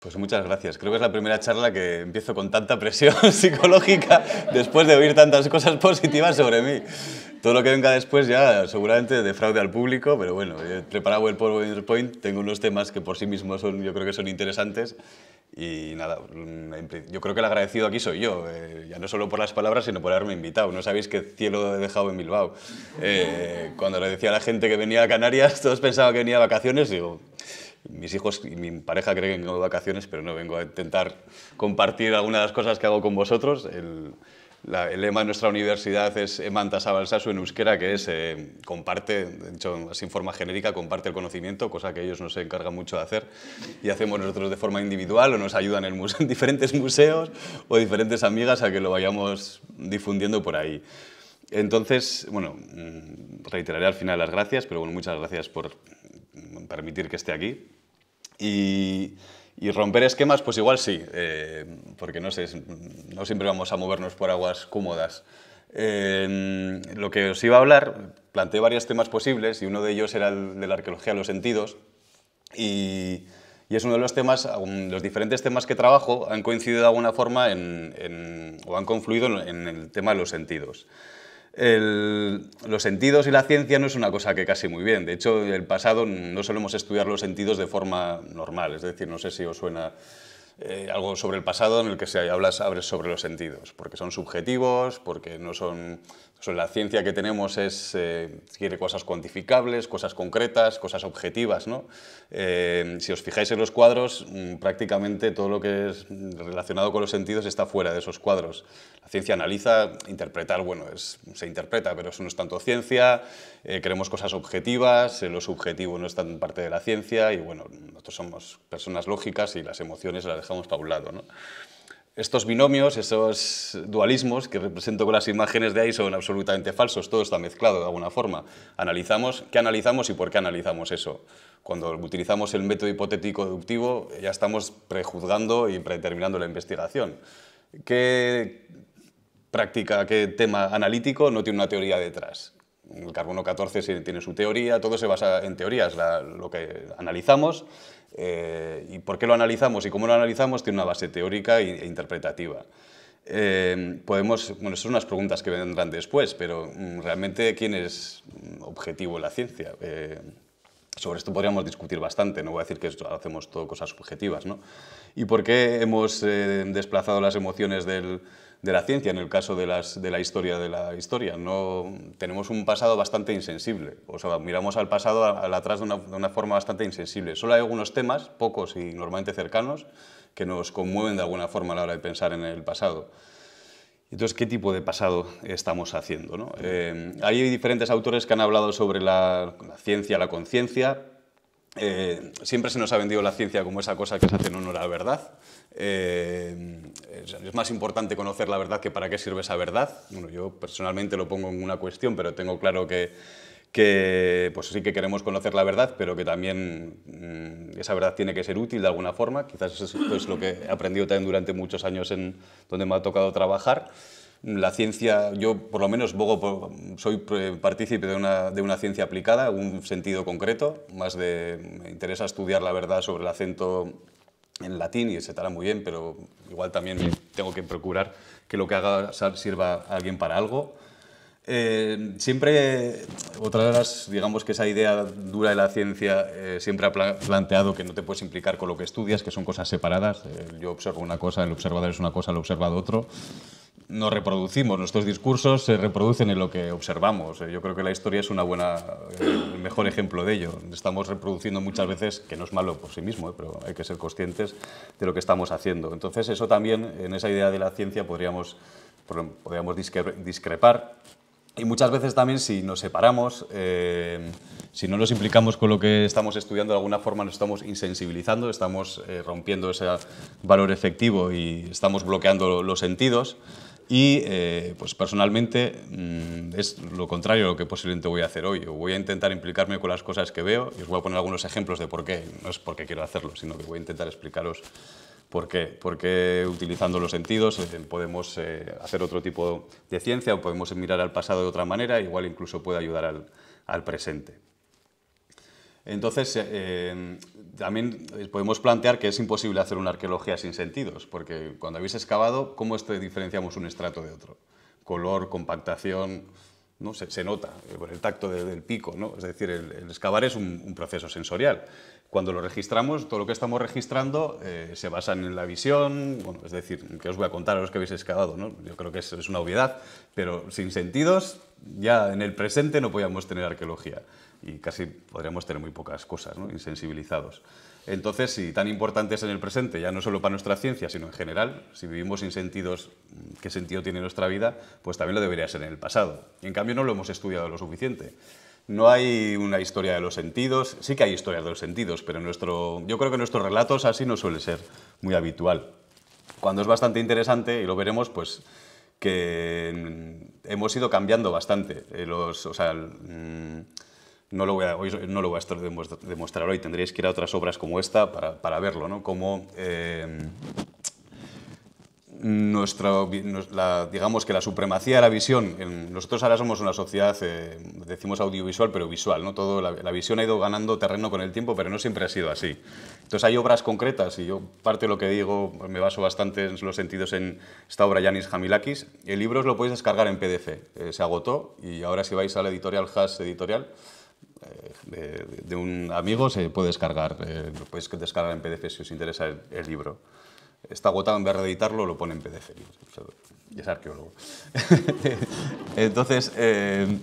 Pues muchas gracias. Creo que es la primera charla que empiezo con tanta presión psicológica después de oír tantas cosas positivas sobre mí. Todo lo que venga después ya seguramente defraude al público, pero bueno, he preparado el PowerPoint, tengo unos temas que por sí mismos son, yo creo que son interesantes y nada, yo creo que el agradecido aquí soy yo, eh, ya no solo por las palabras, sino por haberme invitado. No sabéis qué cielo he dejado en Bilbao. Eh, cuando le decía a la gente que venía a Canarias, todos pensaban que venía a vacaciones, digo, mis hijos y mi pareja creen que vengo de vacaciones, pero no, vengo a intentar compartir algunas de las cosas que hago con vosotros. El, lema de nuestra universidad es Emanta Sabalsasu en euskera, que es eh, comparte, de hecho, así en forma genérica, comparte el conocimiento, cosa que ellos nos encargan mucho de hacer, y hacemos nosotros de forma individual o nos ayudan en, en diferentes museos o diferentes amigas a que lo vayamos difundiendo por ahí. Entonces, bueno, mm, reiteraré al final las gracias, pero bueno, muchas gracias por permitir que esté aquí. Y, romper esquemas, pues igual sí, eh, porque no sé, no siempre vamos a movernos por aguas cómodas. lo que os iba a hablar, planteé varios temas posibles y uno de ellos era el de la arqueología de los sentidos. Y, es uno de los temas, los diferentes temas que trabajo han coincidido de alguna forma en, o han confluido en el tema de los sentidos los sentidos y la ciencia no es una cosa que casi muy bien. De hecho, en el pasado no solemos estudiar los sentidos de forma normal. Es decir, no sé si os suena eh, algo sobre el pasado en el que se habla sobre los sentidos, porque son subjetivos, porque no son la ciencia que tenemos es, eh, quiere cosas cuantificables, cosas concretas, cosas objetivas. ¿no? Eh, si os fijáis en los cuadros, mm, prácticamente todo lo que es relacionado con los sentidos está fuera de esos cuadros. La ciencia analiza, interpretar, bueno, se interpreta, pero eso no es tanto ciencia, eh, queremos cosas objetivas, lo subjetivo no es tan parte de la ciencia y bueno, nosotros somos personas lógicas y las emociones las dejamos para un lado. ¿no? estos binomios, esos dualismos que represento con las imágenes de ahí son absolutamente falsos, todo está mezclado de alguna forma. Analizamos qué analizamos y por qué analizamos eso. Cuando utilizamos el método hipotético deductivo ya estamos prejuzgando y predeterminando la investigación. ¿Qué práctica, qué tema analítico no tiene una teoría detrás? El carbono 14 tiene su teoría, todo se basa en teorías, lo que analizamos eh, ¿Y por qué lo analizamos y cómo lo analizamos? Tiene una base teórica e interpretativa. Eh, podemos, bueno, son unas preguntas que vendrán después, pero mm, realmente quién es mm, objetivo en la ciencia. Eh, sobre esto podríamos discutir bastante, no voy a decir que hacemos todo cosas subjetivas. ¿no? ¿Y por qué hemos desplazado las emociones del, de la ciencia en el caso de, las, de la historia de la historia. No, tenemos un pasado bastante insensible, o sea, miramos al pasado al atrás de una, de una, forma bastante insensible. Solo hay algunos temas, pocos y normalmente cercanos, que nos conmueven de alguna forma a la hora de pensar en el pasado. Entonces, ¿qué tipo de pasado estamos haciendo? ¿no? Eh, hay diferentes autores que han hablado sobre la, ciencia, la conciencia, eh, siempre se nos ha vendido la ciencia como esa cosa que se hace en honor a la verdad. Eh, es, más importante conocer la verdad que para qué sirve esa verdad. Bueno, yo personalmente lo pongo en una cuestión, pero tengo claro que, que pues sí que queremos conocer la verdad, pero que también mm, esa verdad tiene que ser útil de alguna forma. Quizás eso es lo que he aprendido también durante muchos años en donde me ha tocado trabajar la ciencia, yo por lo menos soy partícipe de una, de una, ciencia aplicada, un sentido concreto, más de, me interesa estudiar la verdad sobre el acento en latín y estará muy bien, pero igual también tengo que procurar que lo que haga sirva a alguien para algo. Eh, siempre, otra de las, digamos que esa idea dura de la ciencia eh, siempre ha planteado que no te puedes implicar con lo que estudias, que son cosas separadas. Eh, yo observo una cosa, el observador es una cosa, el observado otro nos reproducimos, nuestros discursos se reproducen en lo que observamos. Yo creo que la historia es una buena, el mejor ejemplo de ello. Estamos reproduciendo muchas veces, que no es malo por sí mismo, ¿eh? pero hay que ser conscientes de lo que estamos haciendo. Entonces eso también, en esa idea de la ciencia, podríamos, podríamos discrepar. Y muchas veces también si nos separamos, eh, si no nos implicamos con lo que estamos estudiando, de alguna forma nos estamos insensibilizando, estamos eh, rompiendo ese valor efectivo y estamos bloqueando los sentidos. Y eh, pues personalmente mm, es lo contrario a lo que posiblemente voy a hacer hoy. voy a intentar implicarme con las cosas que veo y os voy a poner algunos ejemplos de por qué. No es porque quiero hacerlo, sino que voy a intentar explicaros por qué. Porque utilizando los sentidos eh, podemos eh, hacer otro tipo de ciencia o podemos mirar al pasado de otra manera, igual incluso puede ayudar al, presente. Entonces, también podemos plantear que es imposible hacer una arqueología sin sentidos, porque cuando habéis excavado, ¿cómo este diferenciamos un estrato de otro? Color, compactación, ¿no? se, nota por el tacto del pico. ¿no? Es decir, el, excavar es un, proceso sensorial. Cuando lo registramos, todo lo que estamos registrando eh, se basa en la visión, bueno, es decir, que os voy a contar a los que habéis excavado, ¿no? yo creo que es, es una obviedad, pero sin sentidos, ya en el presente no podíamos tener arqueología y casi podríamos tener muy pocas cosas, ¿no? insensibilizados. Entonces, si tan importante es en el presente, ya no solo para nuestra ciencia, sino en general, si vivimos sin sentidos, ¿qué sentido tiene nuestra vida? Pues también lo debería ser en el pasado. Y en cambio no lo hemos estudiado lo suficiente. No hay una historia de los sentidos, sí que hay historias de los sentidos, pero nuestro, yo creo que en nuestros relatos así no suele ser muy habitual. Cuando es bastante interesante, y lo veremos, pues que hemos ido cambiando bastante. Eh, los, o sea, mm, no lo voy a, no lo voy a demostrar hoy, tendríais que ir a otras obras como esta para, para verlo, ¿no? Cómo eh, digamos que la supremacía de la visión, nosotros ahora somos una sociedad, eh, decimos audiovisual, pero visual, ¿no? Todo, la, la, visión ha ido ganando terreno con el tiempo, pero no siempre ha sido así. Entonces hay obras concretas, y yo parte de lo que digo, me baso bastante en los sentidos en esta obra Yanis Hamilakis, el libro os lo podéis descargar en PDF, eh, se agotó, y ahora si vais a la editorial Haas Editorial, de, un amigo se puede descargar, eh, lo descargar en PDF si os interesa el, libro. Está agotado, en vez de reeditarlo, lo pone en PDF. Y es arqueólogo. Entonces, eh,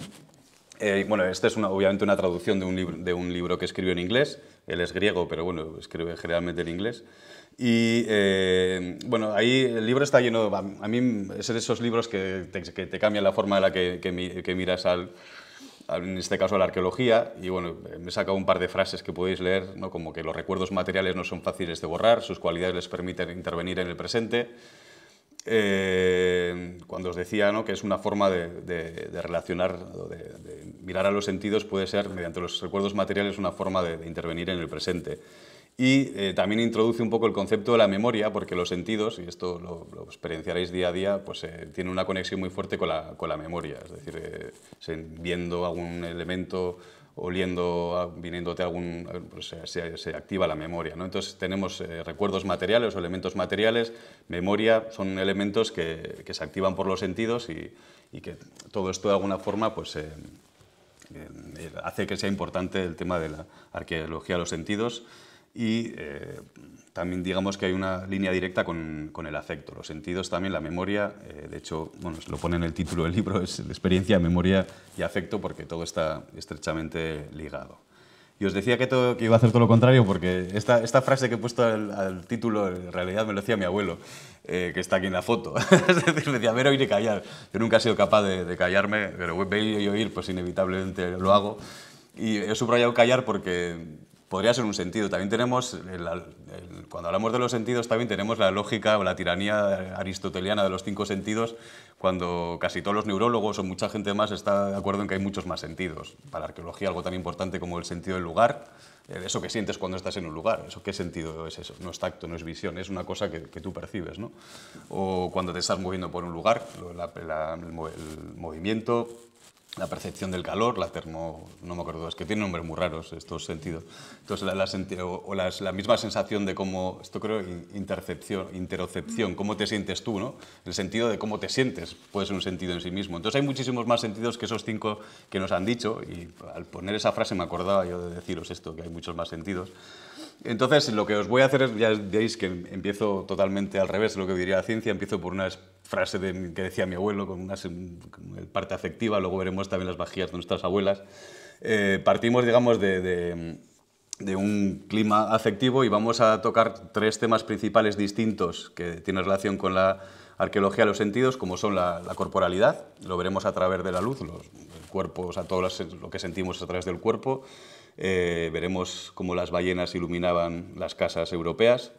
eh, bueno, esta es una, obviamente una traducción de un, libro, de un libro que escribió en inglés. Él es griego, pero bueno, escribe generalmente en inglés. Y bueno, ahí el libro está lleno, a, mí es de esos libros que te, que te cambian la forma en la que, que miras al, en este caso la arqueología, y bueno, me he sacado un par de frases que podéis leer, ¿no? como que los recuerdos materiales no son fáciles de borrar, sus cualidades les permiten intervenir en el presente. Eh, cuando os decía ¿no? que es una forma de, de, relacionar, de, de, mirar a los sentidos, puede ser, mediante los recuerdos materiales, una forma de, intervenir en el presente. Y eh, también introduce un poco el concepto de la memoria, porque los sentidos, y esto lo, experienciaréis día a día, pues eh, tiene una conexión muy fuerte con la, con la memoria. Es decir, eh, viendo algún elemento, oliendo, viniéndote algún, pues se, se, activa la memoria. ¿no? Entonces tenemos recuerdos materiales o elementos materiales, memoria, son elementos que, que se activan por los sentidos y, y, que todo esto de alguna forma pues, hace que sea importante el tema de la arqueología de los sentidos y eh, también digamos que hay una línea directa con, con el afecto, los sentidos también, la memoria, eh, de hecho, bueno, lo pone en el título del libro, es experiencia, memoria y afecto porque todo está estrechamente ligado. Y os decía que, todo, que iba a hacer todo lo contrario porque esta, esta frase que he puesto al, título en realidad me lo decía mi abuelo, eh, que está aquí en la foto. es decir, me decía, ver, oír y callar. Yo nunca he sido capaz de, de callarme, pero ver y oír, pues inevitablemente lo hago. Y he subrayado callar porque podría ser un sentido. También tenemos, cuando hablamos de los sentidos, también tenemos la lógica o la tiranía aristoteliana de los cinco sentidos, cuando casi todos los neurólogos o mucha gente más está de acuerdo en que hay muchos más sentidos. Para la arqueología, algo tan importante como el sentido del lugar, eh, eso que sientes cuando estás en un lugar, eso qué sentido es eso, no es tacto, no es visión, es una cosa que, tú percibes, ¿no? O cuando te estás moviendo por un lugar, el movimiento, la percepción del calor, la termo... no me acuerdo, es que tienen nombres muy raros estos sentidos. Entonces, la, o, la, misma sensación de cómo, esto creo, intercepción, interocepción, cómo te sientes tú, ¿no? El sentido de cómo te sientes puede ser un sentido en sí mismo. Entonces, hay muchísimos más sentidos que esos cinco que nos han dicho, y al poner esa frase me acordaba yo de deciros esto, que hay muchos más sentidos. Entonces, lo que os voy a hacer es, ya veis que empiezo totalmente al revés de lo que diría la ciencia, empiezo por una frase que decía mi abuelo, con una parte afectiva, luego veremos también las vajillas de nuestras abuelas. Eh, partimos, digamos, de, de, un clima afectivo y vamos a tocar tres temas principales distintos que tienen relación con la arqueología de los sentidos, como son la, corporalidad, lo veremos a través de la luz, los, el cuerpo, o sea, todo lo que sentimos a través del cuerpo, eh, veremos cómo las ballenas iluminaban las casas europeas.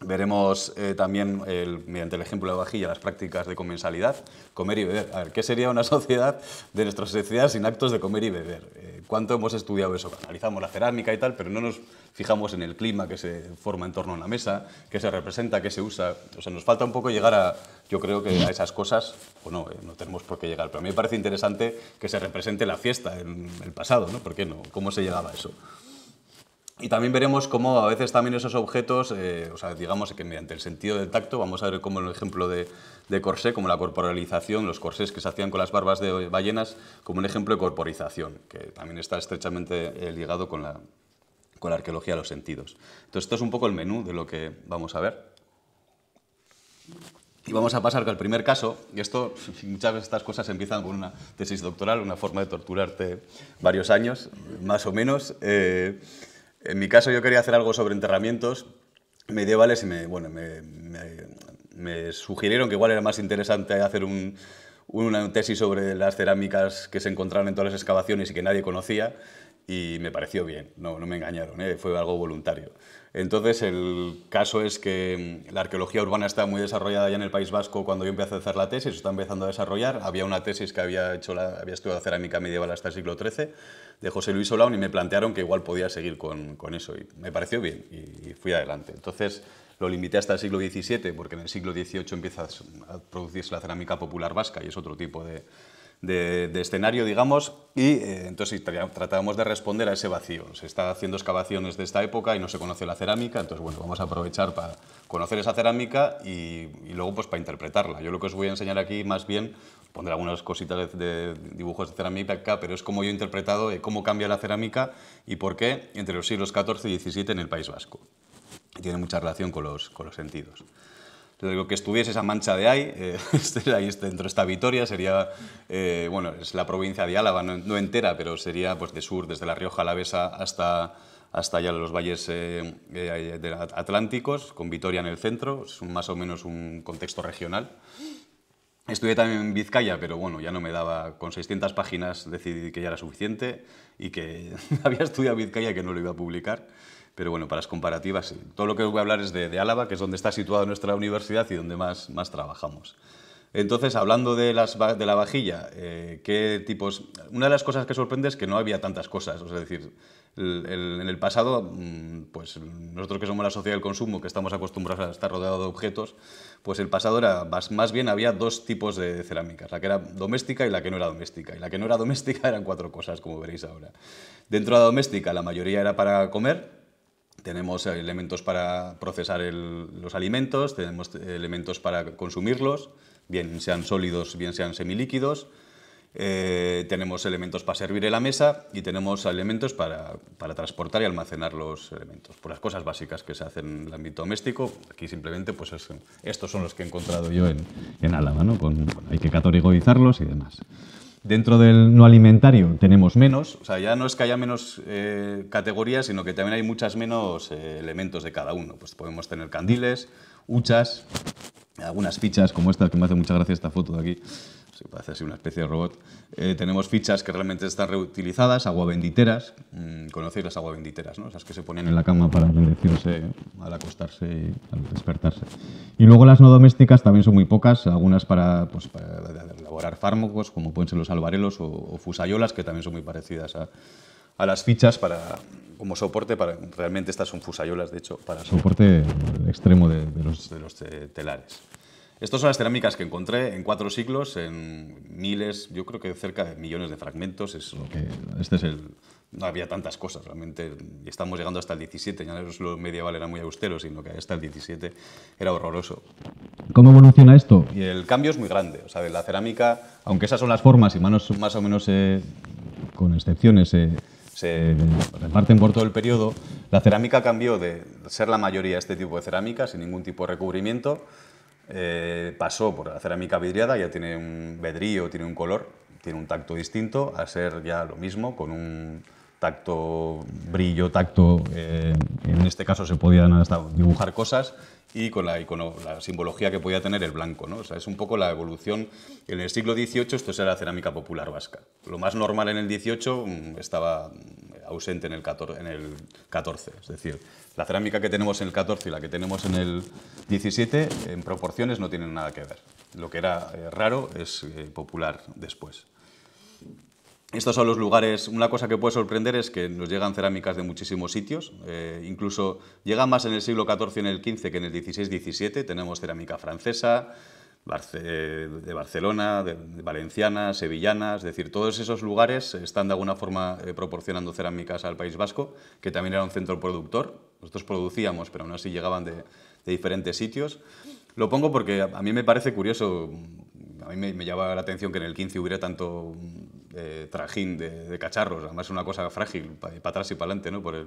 Veremos eh, también, mediante el ejemplo de la vajilla, las prácticas de comensalidad, comer y beber. A ver, ¿qué sería una sociedad de nuestra sociedad sin actos de comer y beber? Eh, ¿Cuánto hemos estudiado eso? Analizamos la cerámica y tal, pero no nos fijamos en el clima que se forma en torno a la mesa, qué se representa, qué se usa. O sea, nos falta un poco llegar a, yo creo que a esas cosas, o no, no tenemos por qué llegar. Pero a mí me parece interesante que se represente la fiesta en el pasado, ¿no? ¿Por qué no? ¿Cómo se llegaba a eso? Y también veremos cómo a veces también esos objetos, eh, o sea, digamos que mediante el sentido del tacto, vamos a ver como el ejemplo de, de corsé, como la corporalización, los corsés que se hacían con las barbas de ballenas, como un ejemplo de corporización, que también está estrechamente eh, ligado con la, con la arqueología de los sentidos. Entonces, esto es un poco el menú de lo que vamos a ver. Y vamos a pasar al primer caso, y esto, muchas veces estas cosas empiezan con una tesis doctoral, una forma de torturarte varios años, más o menos. Eh, en mi caso yo quería hacer algo sobre enterramientos medievales y me, bueno, me, me, sugirieron que igual era más interesante hacer un, una tesis sobre las cerámicas que se encontraron en todas las excavaciones y que nadie conocía y me pareció bien, no, no me engañaron, ¿eh? fue algo voluntario. Entonces, el caso es que mm, la arqueología urbana está muy desarrollada ya en el País Vasco cuando yo empecé a hacer la tesis, está empezando a desarrollar. Había una tesis que había, hecho la, había estudiado cerámica medieval hasta el siglo XIII, de José Luis Olaun, y me plantearon que igual podía seguir con, con eso. Y me pareció bien y, fui adelante. Entonces, lo limité hasta el siglo XVII, porque en el siglo XVIII empieza a producirse la cerámica popular vasca y es otro tipo de, de, escenario, digamos, y eh, entonces tratábamos de responder a ese vacío. Se está haciendo excavaciones de esta época y no se conoce la cerámica, entonces bueno, vamos a aprovechar para conocer esa cerámica y, luego pues para interpretarla. Yo lo que os voy a enseñar aquí más bien, pondré algunas cositas de, dibujos de cerámica acá, pero es como yo he interpretado eh, cómo cambia la cerámica y por qué entre los siglos XIV y XVII en el País Vasco. Tiene mucha relación con los, con los sentidos. Lo que estuviese esa mancha de ahí, eh, este, ahí dentro de esta Vitoria, sería, eh, bueno, es la provincia de Álava, no, entera, pero sería pues de sur, desde la Rioja Alavesa hasta, hasta allá los valles eh, atlánticos, con Vitoria en el centro, es más o menos un contexto regional. Estudié también en Vizcaya, pero bueno, ya no me daba, con 600 páginas decidí que ya era suficiente y que había estudiado Vizcaya que no lo iba a publicar. Pero bueno, para las comparativas, todo lo que voy a hablar es de, Álava, que es donde está situada nuestra universidad y donde más, más trabajamos. Entonces, hablando de, las, de la vajilla, eh, ¿qué tipos? Una de las cosas que sorprende es que no había tantas cosas. es decir, en el pasado, mm, pues nosotros que somos la sociedad del consumo, que estamos acostumbrados a estar rodeados de objetos, pues el pasado era más, más bien había dos tipos de cerámicas, la que era doméstica y la que no era doméstica. Y la que no era doméstica eran cuatro cosas, como veréis ahora. Dentro de la doméstica, la mayoría era para comer, tenemos elementos para procesar los alimentos, tenemos elementos para consumirlos, bien sean sólidos, bien sean semilíquidos. Eh, tenemos elementos para servir en la mesa y tenemos elementos para, para, transportar y almacenar los elementos. Por las cosas básicas que se hacen en el ámbito doméstico, aquí simplemente pues estos son los que he encontrado yo en, en Álava, ¿no? Con, hay que categorizarlos y demás. Dentro del no alimentario tenemos menos, o sea, ya no es que haya menos eh, categorías, sino que también hay muchas menos eh, elementos de cada uno. Pues podemos tener candiles, huchas, algunas fichas como esta, que me hace mucha gracia esta foto de aquí, se parece así una especie de robot. Eh, tenemos fichas que realmente están reutilizadas, aguabenditeras. benditeras. Mm, conocéis las aguabenditeras, ¿no? Esas que se ponen en la cama para bendecirse al acostarse y al despertarse. Y luego las no domésticas también son muy pocas, algunas para, pues, para elaborar fármacos, como pueden ser los alvarelos o, fusayolas, que también son muy parecidas a, a las fichas para, como soporte para realmente estas son fusayolas de hecho para soporte extremo de, de, los, de los, telares estas son las cerámicas que encontré en cuatro siglos, en miles, yo creo que cerca de millones de fragmentos. Es lo que, este es el, no había tantas cosas, realmente estamos llegando hasta el 17, ya no es lo medieval era muy austero, sino que hasta el 17 era horroroso. ¿Cómo evoluciona esto? Y el cambio es muy grande, o sea, de la cerámica, aunque esas son las formas y manos más o menos, eh, con excepciones, eh, se reparten por todo el periodo, la cerámica cambió de ser la mayoría este tipo de cerámica, sin ningún tipo de recubrimiento, eh, pasó por la cerámica vidriada, ya tiene un vedrío, tiene un color, tiene un tacto distinto, a ser ya lo mismo, con un tacto, brillo, tacto, eh, en este caso se podían hasta dibujar cosas y con la, la simbología que podía tener el blanco. ¿no? O es un poco la evolución. En el siglo XVIII esto era la cerámica popular vasca. Lo más normal en el XVIII mm, estaba ausente en el, 14, en el 14. Es decir, la cerámica que tenemos en el 14 y la que tenemos en el 17 en proporciones no tienen nada que ver. Lo que era eh, raro es eh, popular después. Estos son los lugares. Una cosa que puede sorprender es que nos llegan cerámicas de muchísimos sitios. Eh, incluso llega más en el siglo XIV y en el XV que en el XVI-XVII. Tenemos cerámica francesa, de Barcelona, de, Valenciana, Sevillana, es decir, todos esos lugares están de alguna forma eh, proporcionando cerámicas al País Vasco, que también era un centro productor. Nosotros producíamos, pero aún así llegaban de, diferentes sitios. Lo pongo porque a mí me parece curioso, a mí me, me llama la atención que en el 15 hubiera tanto eh, trajín de, cacharros, además es una cosa frágil, para atrás y para adelante, ¿no? por,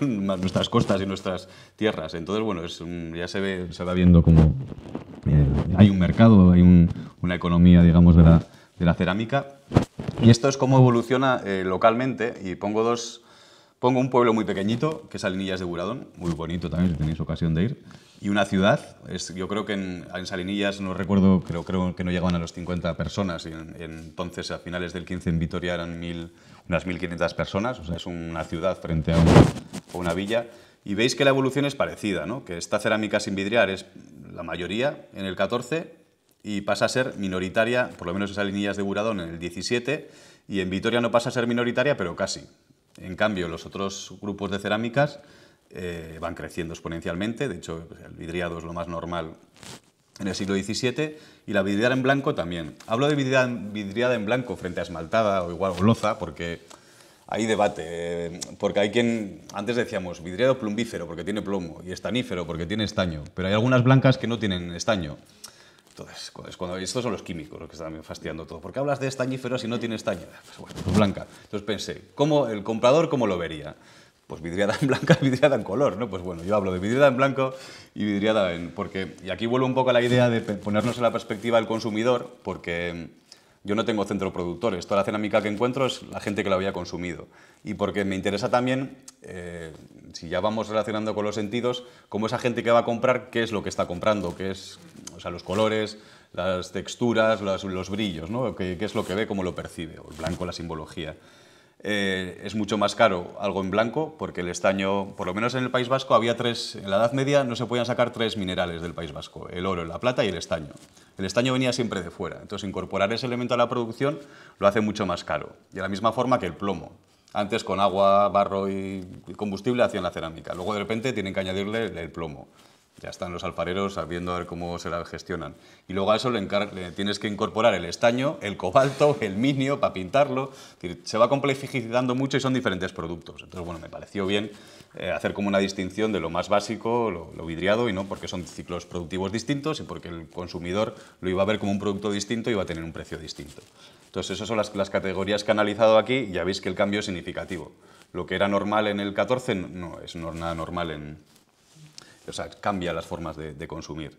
nuestras costas y nuestras tierras. Entonces, bueno, es ya se, ve, se va viendo como eh, hay un mercado, hay una economía, digamos, de la, de la, cerámica. Y esto es cómo evoluciona eh, localmente, y pongo dos... Pongo un pueblo muy pequeñito, que es Salinillas de Buradón, muy bonito también, si tenéis ocasión de ir y una ciudad. Es, yo creo que en, Salinillas, no recuerdo, creo, creo que no llegaban a los 50 personas. Y entonces, a finales del 15 en Vitoria eran unas 1.500 personas. O sea, es una ciudad frente a una, villa. Y veis que la evolución es parecida, ¿no? que esta cerámica sin vidriar es la mayoría en el 14 y pasa a ser minoritaria, por lo menos en Salinillas de Buradón, en el 17. Y en Vitoria no pasa a ser minoritaria, pero casi. En cambio, los otros grupos de cerámicas eh, van creciendo exponencialmente, de hecho el vidriado es lo más normal en el siglo XVII, y la vidriada en blanco también. Hablo de vidriada, en blanco frente a esmaltada o igual loza, porque hay debate, eh, porque hay quien, antes decíamos, vidriado plumbífero porque tiene plomo, y estanífero porque tiene estaño, pero hay algunas blancas que no tienen estaño. Entonces, cuando, estos son los químicos los que están fastidiando todo. ¿Por qué hablas de estañífero si no tiene estaño? Pues bueno, pues blanca. Entonces pensé, ¿cómo, ¿el comprador cómo lo vería? Pues vidriada en blanca vidriada en color, ¿no? Pues bueno, yo hablo de vidriada en blanco y vidriada en... Porque, y aquí vuelvo un poco a la idea de ponernos en la perspectiva del consumidor, porque yo no tengo centro productores, toda la cerámica que encuentro es la gente que la había consumido. Y porque me interesa también, eh, si ya vamos relacionando con los sentidos, cómo esa gente que va a comprar, qué es lo que está comprando, qué es, o sea, los colores, las texturas, los, los brillos, ¿no? ¿Qué, qué es lo que ve, cómo lo percibe, o el blanco, la simbología. Eh, es mucho más caro algo en blanco, porque el estaño, por lo menos en el País Vasco, había tres, en la Edad Media no se podían sacar tres minerales del País Vasco, el oro, la plata y el estaño. El estaño venía siempre de fuera, entonces incorporar ese elemento a la producción lo hace mucho más caro, de la misma forma que el plomo. Antes con agua, barro y combustible hacían la cerámica, luego de repente tienen que añadirle el plomo. Ya están los alfareros sabiendo a ver cómo se la gestionan. Y luego a eso le, tienes que incorporar el estaño, el cobalto, el minio para pintarlo. Se va complejizando mucho y son diferentes productos. Entonces, bueno, me pareció bien eh, hacer como una distinción de lo más básico, lo, vidriado, y no porque son ciclos productivos distintos y porque el consumidor lo iba a ver como un producto distinto y iba a tener un precio distinto. Entonces, esas son las, las categorías que he analizado aquí y ya veis que el cambio es significativo. Lo que era normal en el 14 no es nada normal en, o sea, cambia las formas de, consumir.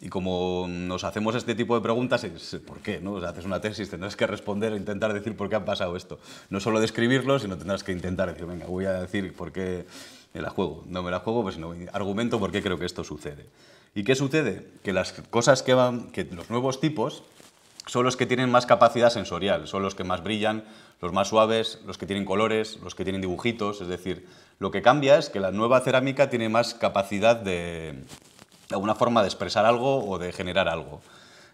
Y como nos hacemos este tipo de preguntas, es ¿por qué? ¿no? haces una tesis, tendrás que responder e intentar decir por qué ha pasado esto. No solo describirlo, sino tendrás que intentar decir, venga, voy a decir por qué me la juego. No me la juego, pues sino argumento por qué creo que esto sucede. ¿Y qué sucede? Que las cosas que van, que los nuevos tipos son los que tienen más capacidad sensorial, son los que más brillan, los más suaves, los que tienen colores, los que tienen dibujitos, es decir, lo que cambia es que la nueva cerámica tiene más capacidad de, alguna forma de expresar algo o de generar algo.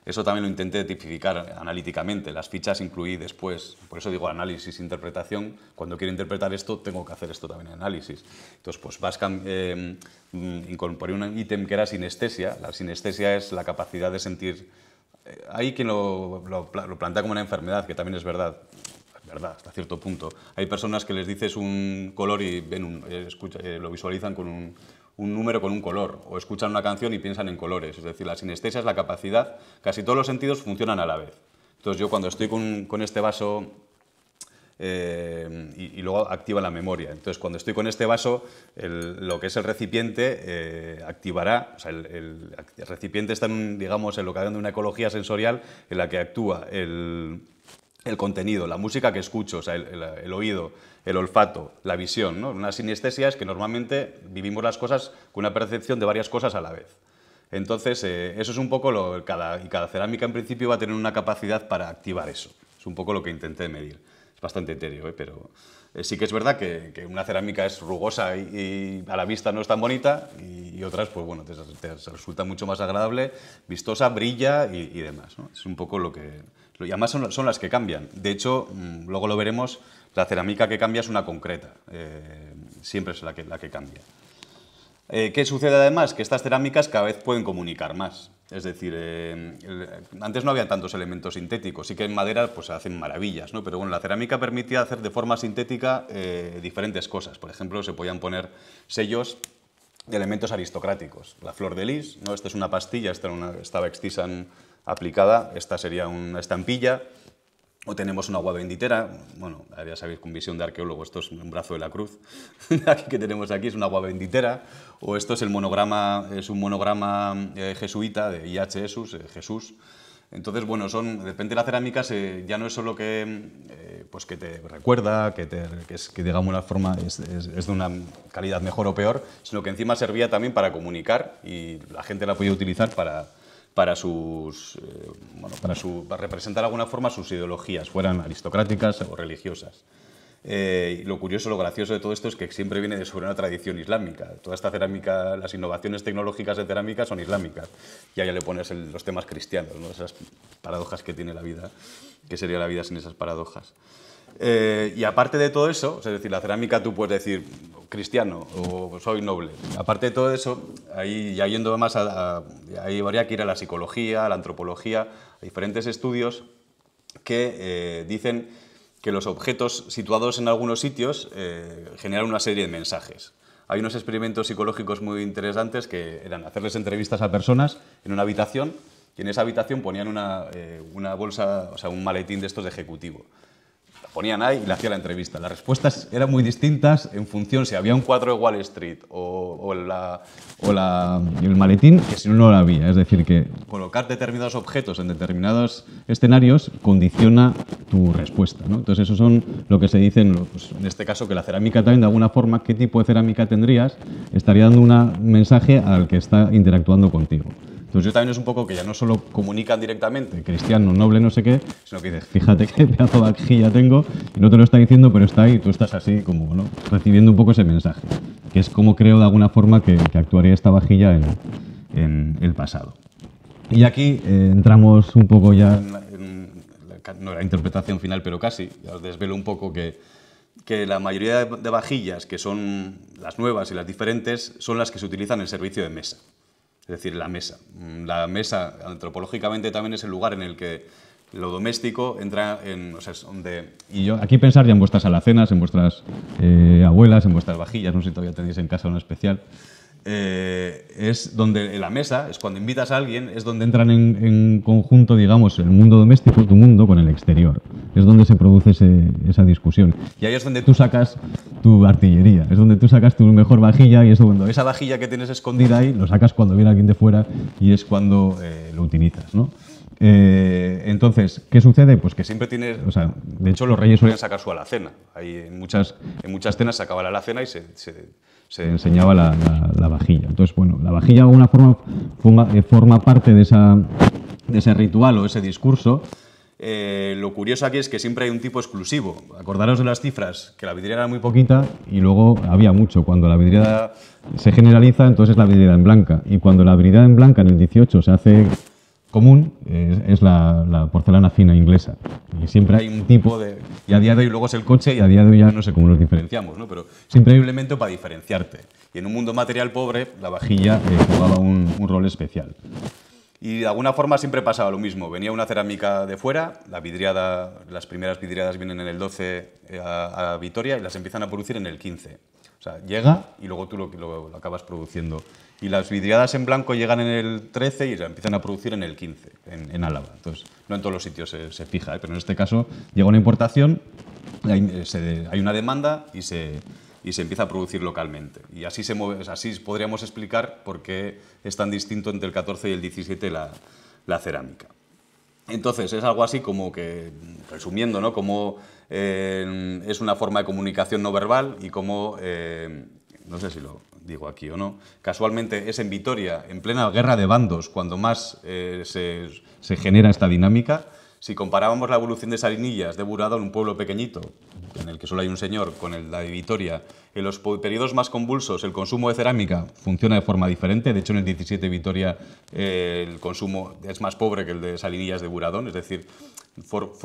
Eso también lo intenté tipificar analíticamente, las fichas incluí después, por eso digo análisis, interpretación, cuando quiero interpretar esto tengo que hacer esto también, análisis. Entonces, pues vas eh, incorporé un ítem que era sinestesia, la sinestesia es la capacidad de sentir, hay quien lo, lo, plantea como una enfermedad, que también es verdad, verdad, hasta cierto punto. Hay personas que les dices un color y ven un, eh, eh, lo visualizan con un, número con un color, o escuchan una canción y piensan en colores. Es decir, la sinestesia es la capacidad, casi todos los sentidos funcionan a la vez. Entonces yo cuando estoy con este vaso eh, y, luego activa la memoria. Entonces, cuando estoy con este vaso, lo que es el recipiente activará, o sea, el, el, recipiente está, digamos, en lo que de una ecología sensorial en la que actúa el, el contenido, la música que escucho, o sea, el, oído, el olfato, la visión. ¿no? Una sinestesia es que normalmente vivimos las cosas con una percepción de varias cosas a la vez. Entonces, eh, eso es un poco lo cada, y cada cerámica en principio va a tener una capacidad para activar eso. Es un poco lo que intenté medir. Bastante etéreo, ¿eh? pero eh, sí que es verdad que, una cerámica es rugosa y, a la vista no es tan bonita y, otras, pues bueno, te, resulta mucho más agradable, vistosa, brilla y, demás. Es un poco lo que, y además son, las que cambian. De hecho, mm, luego lo veremos, la cerámica que cambia es una concreta. Eh, siempre es la que, la que cambia. ¿Qué sucede además? Que estas cerámicas cada vez pueden comunicar más. Es decir, eh, antes no había tantos elementos sintéticos, sí que en madera pues, se hacen maravillas, ¿no? pero bueno, la cerámica permitía hacer de forma sintética eh, diferentes cosas. Por ejemplo, se podían poner sellos de elementos aristocráticos. La flor de lis, ¿no? esta es una pastilla, esta estaba excisan aplicada, esta sería una estampilla, o tenemos una agua benditera, bueno, ya sabéis con visión de arqueólogo, esto es un brazo de la cruz, que tenemos aquí es una agua benditera, o esto es el monograma, es un monograma eh, jesuita de I.H. Jesús, eh, Jesús. Entonces, bueno, son, de repente la cerámica ya no es solo que, eh, pues que te recuerda, que, te, que, es, digamos una forma es, de una calidad mejor o peor, sino que encima servía también para comunicar y la gente la podía utilizar para, para, sus, eh, bueno, para, su, representar de alguna forma sus ideologías, fueran aristocráticas o religiosas. Eh, lo curioso, lo gracioso de todo esto es que siempre viene de sobre una tradición islámica. Toda esta cerámica, las innovaciones tecnológicas de cerámica son islámicas. Y allá le pones los temas cristianos, ¿no? esas paradojas que tiene la vida, que sería la vida sin esas paradojas. Eh, y aparte de todo eso, es decir, la cerámica tú puedes decir cristiano o soy noble. Aparte de todo eso, ahí ya yendo más a, ahí habría que ir a la psicología, a la antropología, a diferentes estudios que eh, dicen que los objetos situados en algunos sitios eh, generan una serie de mensajes. Hay unos experimentos psicológicos muy interesantes que eran hacerles entrevistas a personas en una habitación y en esa habitación ponían una, una bolsa, o sea, un maletín de estos de ejecutivo ponían ahí y le hacía la entrevista. Las respuestas eran muy distintas en función si había un cuadro de Wall Street o, la, o la, el maletín que si no, no lo había. Es decir, que colocar determinados objetos en determinados escenarios condiciona tu respuesta. ¿no? Entonces, eso son lo que se dice en, pues, en este caso, que la cerámica también, de alguna forma, qué tipo de cerámica tendrías, estaría dando un mensaje al que está interactuando contigo. Entonces yo también es un poco que ya no solo comunican directamente, cristiano, noble, no sé qué, sino que dices, fíjate qué pedazo de vajilla tengo, y no te lo está diciendo, pero está ahí, tú estás así como, ¿no? Recibiendo un poco ese mensaje, que es como creo de alguna forma que, actuaría esta vajilla en, el pasado. Y aquí eh, entramos un poco ya en, no era interpretación final, pero casi, ya os desvelo un poco que, que la mayoría de vajillas, que son las nuevas y las diferentes, son las que se utilizan en servicio de mesa es decir, la mesa. Mm, la mesa, antropológicamente, también es el lugar en el que lo doméstico entra en... O sea, es donde... Y yo, aquí pensar ya en vuestras alacenas, en vuestras eh, abuelas, en vuestras vajillas, no sé si todavía tenéis en casa una especial, eh, es donde en la mesa, es cuando invitas a alguien, es donde entran en, conjunto, digamos, el mundo doméstico, tu mundo, con el exterior. Es donde se produce esa discusión. Y ahí es donde tú sacas tu artillería, es donde tú sacas tu mejor vajilla y es cuando esa vajilla que tienes escondida ahí, lo sacas cuando viene alguien de fuera y es cuando eh, lo utilizas, ¿no? Eh, entonces, ¿qué sucede? Pues que siempre tienes, o sea, de hecho los reyes suelen sacar su alacena. Ahí en muchas, en muchas cenas se acaba la alacena y se, se, enseñaba la, vajilla. Entonces, bueno, la vajilla de alguna forma forma, forma parte de, esa, de ese ritual o ese discurso eh, lo curioso aquí es que siempre hay un tipo exclusivo. Acordaros de las cifras, que la vidriera era muy poquita y luego había mucho. Cuando la vidriera se generaliza, entonces es la vidriera en blanca. Y cuando la vidriera en blanca en el 18 se hace común es, la, porcelana fina inglesa. Y siempre hay un tipo de... Y a día de hoy luego es el coche y a día de hoy ya no sé cómo los diferenciamos, ¿no? Pero siempre hay un elemento para diferenciarte. Y en un mundo material pobre, la vajilla eh, jugaba un, rol especial. Y de alguna forma siempre pasaba lo mismo. Venía una cerámica de fuera, la vidriada, las primeras vidriadas vienen en el 12 eh, a, Vitoria y las empiezan a producir en el 15. O sea, llega y luego tú lo, lo, acabas produciendo. Y las vidriadas en blanco llegan en el 13 y se empiezan a producir en el 15, en, Álava. Entonces, no en todos los sitios se, fija, ¿eh? pero en este caso llega una importación, hay, hay una demanda y se, y se empieza a producir localmente. Y así, se mueve, así podríamos explicar por qué es tan distinto entre el 14 y el 17 la, cerámica. Entonces, es algo así como que, resumiendo, ¿no? Como eh, es una forma de comunicación no verbal y como, eh, no sé si lo digo aquí o no, casualmente es en Vitoria, en plena guerra de bandos, cuando más eh, se, se, genera esta dinámica. si comparábamos la evolución de Salinillas, de Burado, en un pueblo pequeñito, en el que solo hay un señor, con el de Vitoria, en los periodos más convulsos el consumo de cerámica funciona de forma diferente. De hecho, en el 17 Vitoria eh, el consumo es más pobre que el de Salinillas de Buradón. Es decir,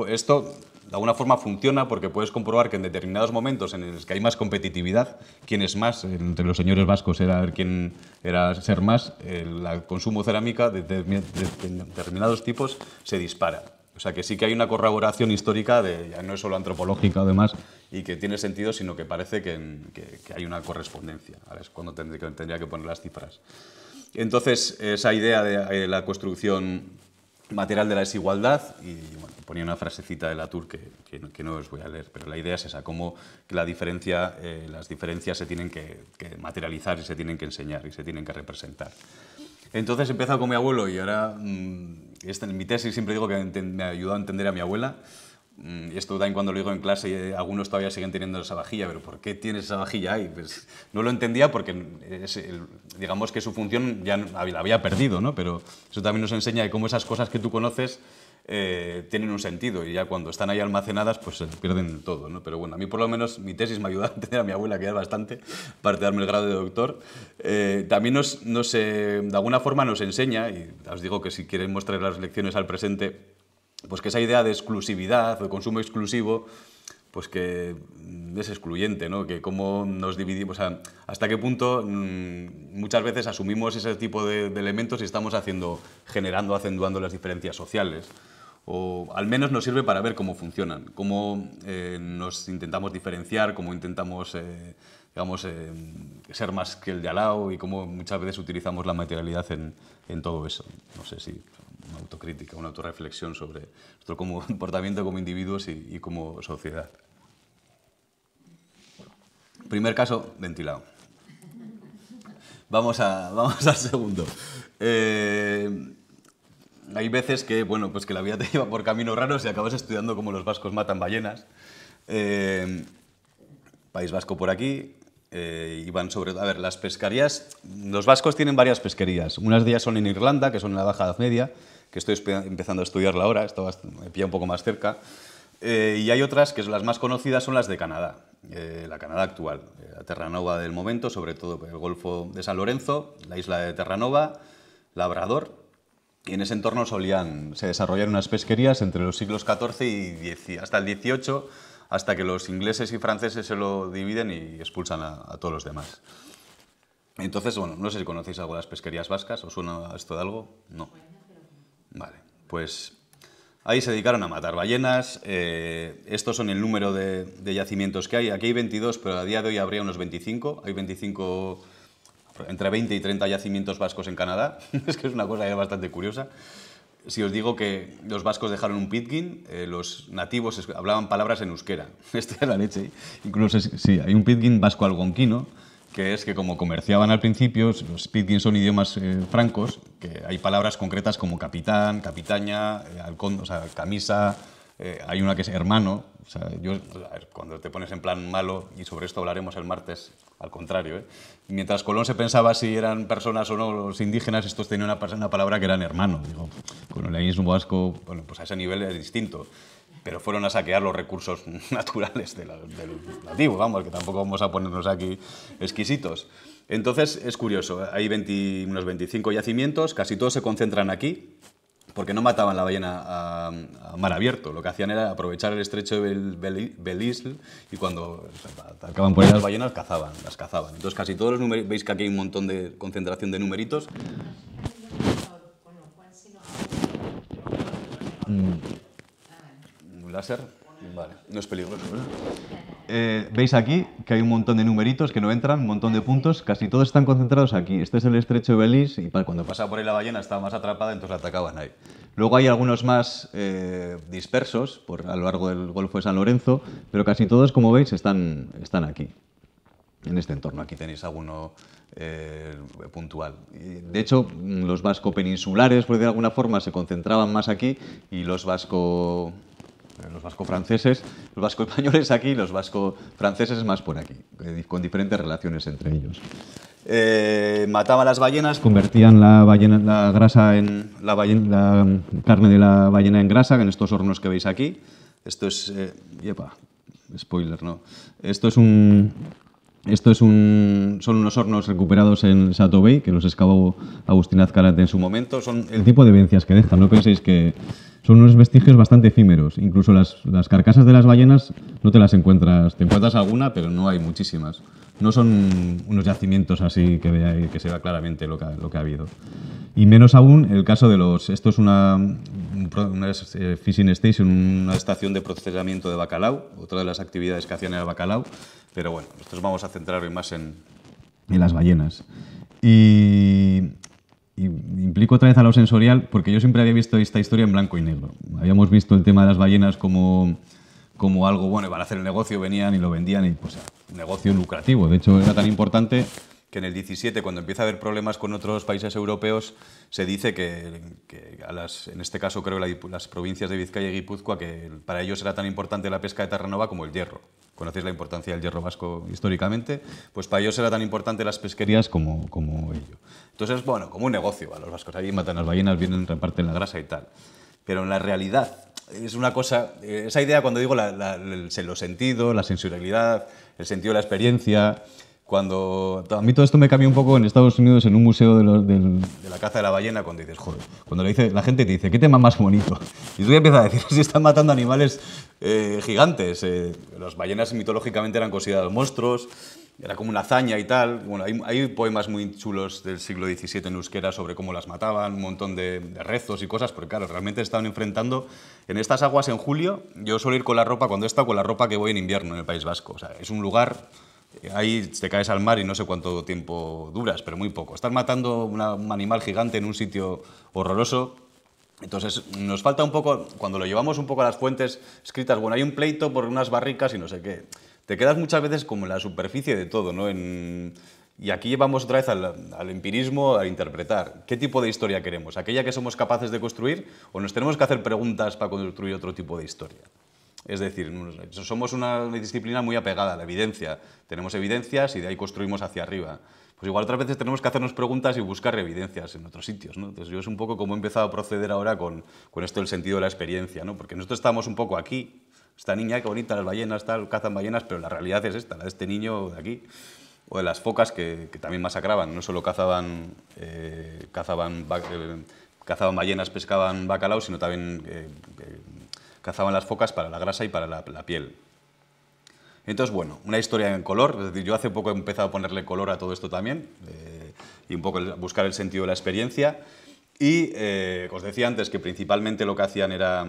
esto de alguna forma funciona porque puedes comprobar que en determinados momentos en los que hay más competitividad, quién es más, entre los señores vascos era quién era ser más, el, consumo cerámica de determinados tipos se dispara. O sea que sí que hay una corroboración histórica, de, no es solo antropológica además, y que tiene sentido, sino que parece que, hay una correspondencia. Ahora es cuando tendría, tendría, que poner las cifras. Entonces, esa idea de eh, la construcción material de la desigualdad, y bueno, ponía una frasecita de Latour que, que, no os voy a leer, pero la idea es esa, cómo la diferencia, eh, las diferencias se tienen que, materializar y se tienen que enseñar y se tienen que representar. Entonces he empezado con mi abuelo y ahora mm, en mi tesis siempre digo que me ayudó a entender a mi abuela. Mm, esto también cuando lo digo en clase, algunos todavía siguen teniendo esa vajilla, pero ¿por qué tienes esa vajilla ahí? Pues no lo entendía porque digamos que su función ya la había perdido, ¿no? Pero eso también nos enseña de cómo esas cosas que tú conoces eh, tienen un sentido y ya cuando están ahí almacenadas pues se pierden todo. ¿no? Pero bueno, a mí por lo menos mi tesis me ayudó a entender a mi abuela, que era bastante, para darme el grado de doctor. Eh, también nos, nos de alguna forma nos enseña, y os digo que si quieren mostrar las lecciones al presente, pues que esa idea de exclusividad o de consumo exclusivo pues que es excluyente, ¿no? que cómo nos dividimos, hasta qué punto mm, muchas veces asumimos ese tipo de, de, elementos y estamos haciendo, generando, acentuando las diferencias sociales o al menos nos sirve para ver cómo funcionan, cómo eh, nos intentamos diferenciar, cómo intentamos eh, digamos, eh, ser más que el de al lado y cómo muchas veces utilizamos la materialidad en, en todo eso. No sé si una autocrítica, una autorreflexión sobre nuestro comportamiento como individuos y, como sociedad. Primer caso, ventilado. Vamos, a, vamos al segundo. Hay veces que, bueno, pues que la vida te lleva por caminos raros y acabas estudiando cómo los vascos matan ballenas. Eh, País Vasco por aquí. Eh, iban sobre... A ver, las pescarías... Los vascos tienen varias pesquerías. Unas de ellas son en Irlanda, que son en la Baja Edad Media, que estoy empezando a estudiarla ahora, esto me pilla un poco más cerca. Eh, y hay otras que las más conocidas son las de Canadá, la Canadá actual, la Terranova del momento, sobre todo el Golfo de San Lorenzo, la isla de Terranova, Labrador en ese entorno solían, se desarrollar unas pesquerías entre los siglos XIV y hasta el XVIII, hasta que los ingleses y franceses se lo dividen y expulsan a, todos los demás. Entonces, bueno, no sé si conocéis algo de las pesquerías vascas, ¿os suena esto de algo? No. Vale, pues ahí se dedicaron a matar ballenas. Eh, estos son el número de, de, yacimientos que hay. Aquí hay 22, pero a día de hoy habría unos 25. Hay 25 entre 20 y 30 yacimientos vascos en Canadá. es que es una cosa bastante curiosa. Si os digo que los vascos dejaron un pitgin, eh, los nativos hablaban palabras en euskera. Esto es la leche. Incluso, sí, hay un pitgin vasco algonquino, que es que como comerciaban al principio, los pitgin son idiomas eh, francos, que hay palabras concretas como capitán, capitaña, eh, halcón, o sea, camisa, hay una que es hermano. Cuando te pones en plan malo, y sobre esto hablaremos el martes, al contrario. ¿eh? Mientras Colón se pensaba si eran personas o no los indígenas, estos tenían una, una palabra que eran hermanos. Digo, colonialismo vasco, bueno, pues a ese nivel es distinto. Pero fueron a saquear los recursos naturales del nativo, vamos, que tampoco vamos a ponernos aquí exquisitos. Entonces es curioso, hay unos 25 yacimientos, casi todos se concentran aquí, porque no mataban la ballena a, mar abierto. Lo que hacían era aprovechar el estrecho de Belle y cuando acaban por ahí las ballenas, cazaban, las cazaban. Entonces casi todos los números, veis que aquí hay un montón de concentración de numeritos. ¿Un láser? Vale, no es peligroso, ¿verdad? Eh, veis aquí que hay un montón de numeritos que no entran, un montón de puntos, casi todos están concentrados aquí. Este es el estrecho de Belice y cuando pasaba por ahí la ballena estaba más atrapada, entonces la atacaban ahí. Luego hay algunos más eh, dispersos por, a lo largo del Golfo de San Lorenzo, pero casi todos, como veis, están, están aquí, en este entorno. Aquí tenéis alguno eh, puntual. De hecho, los vasco peninsulares, por de alguna forma, se concentraban más aquí y los vasco los vasco-franceses, los vasco-españoles aquí, los vasco-franceses más por aquí, eh, con diferentes relaciones entre ellos. eh, mataban las ballenas, convertían la, ballena, la grasa en la, carne de la ballena en grasa, en estos hornos que veis aquí. Esto es, eh, yepa, spoiler, no. Esto es un, esto es son unos hornos recuperados en Sato Bay, que los excavó Agustín Azcárate en su momento. Son el tipo de evidencias que dejan, no penséis que son unos vestigios bastante efímeros. Incluso las, las, carcasas de las ballenas no te las encuentras, te encuentras alguna, pero no hay muchísimas. No son unos yacimientos así que, vea, que se vea claramente lo que, lo que ha habido. Y menos aún el caso de los... Esto es una, una eh, fishing station, una estación de procesamiento de bacalao, otra de las actividades que hacían era bacalao, pero bueno, nosotros vamos a centrar hoy más en, en las ballenas. Y, y implico otra vez a lo sensorial porque yo siempre había visto esta historia en blanco y negro. Habíamos visto el tema de las ballenas como, como algo, bueno, iban a hacer el negocio, venían y lo vendían y pues negocio lucrativo. De hecho, era tan importante que en el 17, cuando empieza a haber problemas con otros países europeos, se dice que, a las, en este caso creo las provincias de Vizcaya y Guipúzcoa, que para ellos era tan importante la pesca de Terranova como el hierro conocéis la importancia del hierro vasco históricamente, pues para ellos era tan importante las pesquerías como, como ello. Entonces, bueno, como un negocio, a los vascos ahí matan las ballenas, vienen, reparten la grasa y tal. Pero en la realidad es una cosa, eh, esa idea cuando digo la, los sentidos, la sensibilidad, el sentido de la experiencia, cuando a mí todo esto me cambió un poco en Estados Unidos en un museo de, la caza de la ballena cuando dices joder cuando le dice la gente te dice qué tema más bonito y tú ya empiezas a decir si están matando animales eh, gigantes eh, las ballenas mitológicamente eran considerados monstruos era como una hazaña y tal. Bueno hay, poemas muy chulos del siglo XVII en euskera sobre cómo las mataban un montón de, de rezos y cosas porque claro realmente estaban enfrentando en estas aguas en julio. Yo suelo ir con la ropa cuando he estado con la ropa que voy en invierno en el País Vasco. O sea es un lugar Ahí te caes al mar y no sé cuánto tiempo duras, pero muy poco. Estás matando un animal gigante en un sitio horroroso. Entonces, nos falta un poco, cuando lo llevamos un poco a las fuentes escritas, bueno, hay un pleito por unas barricas y no sé qué. Te quedas muchas veces como en la superficie de todo, ¿no? Y aquí llevamos otra vez al, al, empirismo, a interpretar. ¿Qué tipo de historia queremos? ¿Aquella que somos capaces de construir o nos tenemos que hacer preguntas para construir otro tipo de historia? Es decir, somos una disciplina muy apegada a la evidencia. Tenemos evidencias y de ahí construimos hacia arriba. Pues igual otras veces tenemos que hacernos preguntas y buscar evidencias en otros sitios. ¿no? Entonces yo es un poco como he empezado a proceder ahora con, con esto del sentido de la experiencia, ¿no? porque nosotros estamos un poco aquí. Esta niña, qué bonita, las ballenas, tal, cazan ballenas, pero la realidad es esta, la de este niño de aquí. O de las focas que, también masacraban, no solo cazaban, eh, cazaban, eh, cazaban ballenas, pescaban bacalao, sino también eh, cazaban las focas para la grasa y para la, piel. Entonces, bueno, una historia en color, es decir, yo hace poco he empezado a ponerle color a todo esto también, eh, y un poco buscar el sentido de la experiencia. Y eh, os decía antes que principalmente lo que hacían era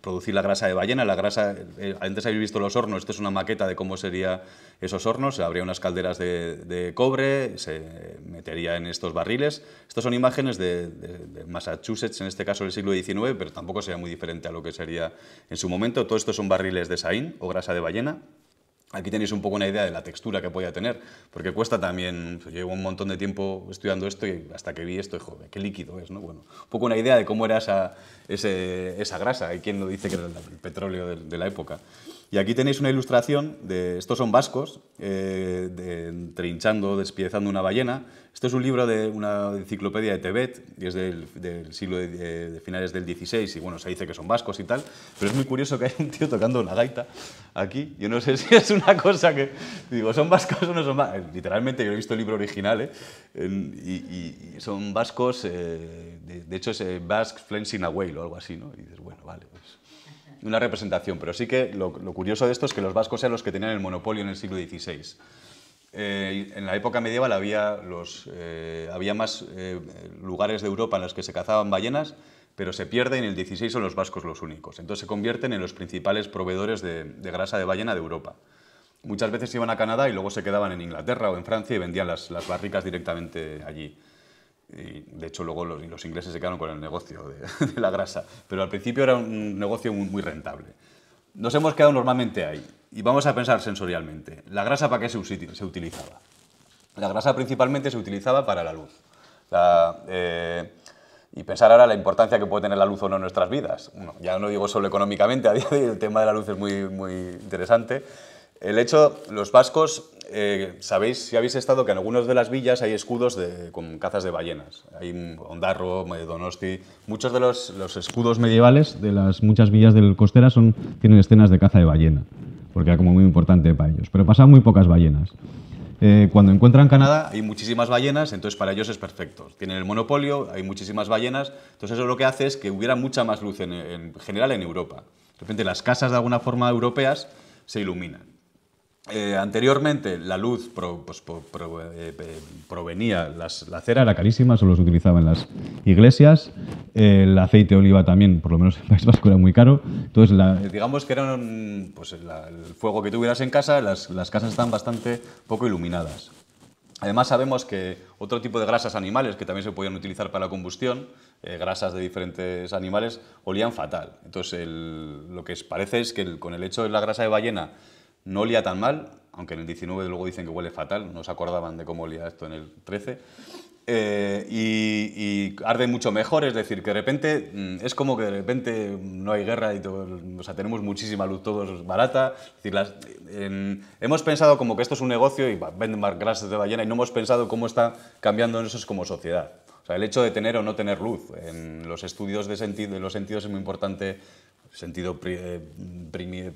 producir la grasa de ballena. La grasa, eh, antes habéis visto los hornos, esto es una maqueta de cómo serían esos hornos. Habría unas calderas de, cobre, se metería en estos barriles. Estas son imágenes de, Massachusetts, en este caso del siglo XIX, pero tampoco sería muy diferente a lo que sería en su momento. Todo esto son barriles de saín o grasa de ballena. Aquí tenéis un poco una idea de la textura que podía tener, porque cuesta también, pues, llevo un montón de tiempo estudiando esto y hasta que vi esto, joder, qué líquido es, ¿no? Bueno, un poco una idea de cómo era esa, esa grasa, hay quien lo dice que era el petróleo de la época. Y aquí tenéis una ilustración de, estos son vascos, eh, de, trinchando, despiezando una ballena. Esto es un libro de una enciclopedia de Tebet, y es del, siglo de, finales del XVI, y bueno, se dice que son vascos y tal, pero es muy curioso que hay un tío tocando una gaita aquí. Yo no sé si es una cosa que, digo, ¿son vascos o no son vascos? Eh, literalmente, yo he visto el libro original, ¿eh? y, son vascos, eh, de, hecho es Basque Flensing Away o algo así, ¿no? Y dices, bueno, vale, pues una representación, pero sí que lo, curioso de esto es que los vascos eran los que tenían el monopolio en el siglo XVI. Eh, en la época medieval había, eh, más eh, lugares de Europa en los que se cazaban ballenas, pero se pierde en el XVI son los vascos los únicos. Entonces se convierten en los principales proveedores de, grasa de ballena de Europa. Muchas veces iban a Canadá y luego se quedaban en Inglaterra o en Francia y vendían las, las barricas directamente allí. De hecho, luego los, los, ingleses se quedaron con el negocio de, la grasa. Pero al principio era un negocio muy, rentable. Nos hemos quedado normalmente ahí. Y vamos a pensar sensorialmente. ¿La grasa para qué se, se utilizaba? La grasa principalmente se utilizaba para la luz. Eh, y pensar ahora la importancia que puede tener la luz o no en nuestras vidas. ya no digo solo económicamente, a día de hoy el tema de la luz es muy, muy interesante. El hecho, los vascos, eh, sabéis, si habéis estado, que en algunas de las villas hay escudos de, con cazas de ballenas. Hay Ondarro, Donosti. Muchos de los, los, escudos medievales de las muchas villas del costera son, tienen escenas de caza de ballena, porque era como muy importante para ellos. Pero pasan muy pocas ballenas. Eh, cuando encuentran Canadá hay muchísimas ballenas, entonces para ellos es perfecto. Tienen el monopolio, hay muchísimas ballenas, entonces eso lo que hace es que hubiera mucha más luz en, en general en Europa. De repente las casas de alguna forma europeas se iluminan. Eh, anteriormente la luz pues, eh, provenía, la cera era carísima, solo se utilizaba en las iglesias, el aceite de oliva también, por lo menos en País Vasco, era muy caro. Entonces, digamos que era pues, el fuego que tuvieras en casa, las, casas están bastante poco iluminadas. Además sabemos que otro tipo de grasas animales que también se podían utilizar para la combustión, eh, grasas de diferentes animales, olían fatal. Entonces lo que parece es que con el hecho de la grasa de ballena no olía tan mal, aunque en el 19 luego dicen que huele fatal, no se acordaban de cómo olía esto en el 13. Eh, y, arde mucho mejor, es decir, que de repente mm, es como que de repente no hay guerra y todo, o sea, tenemos muchísima luz, todo es barata. Hemos pensado como que esto es un negocio y venden más grasas de ballena y no hemos pensado cómo está cambiando eso como sociedad. O sea, el hecho de tener o no tener luz. En los estudios de, de los sentidos es muy importante sentido eh,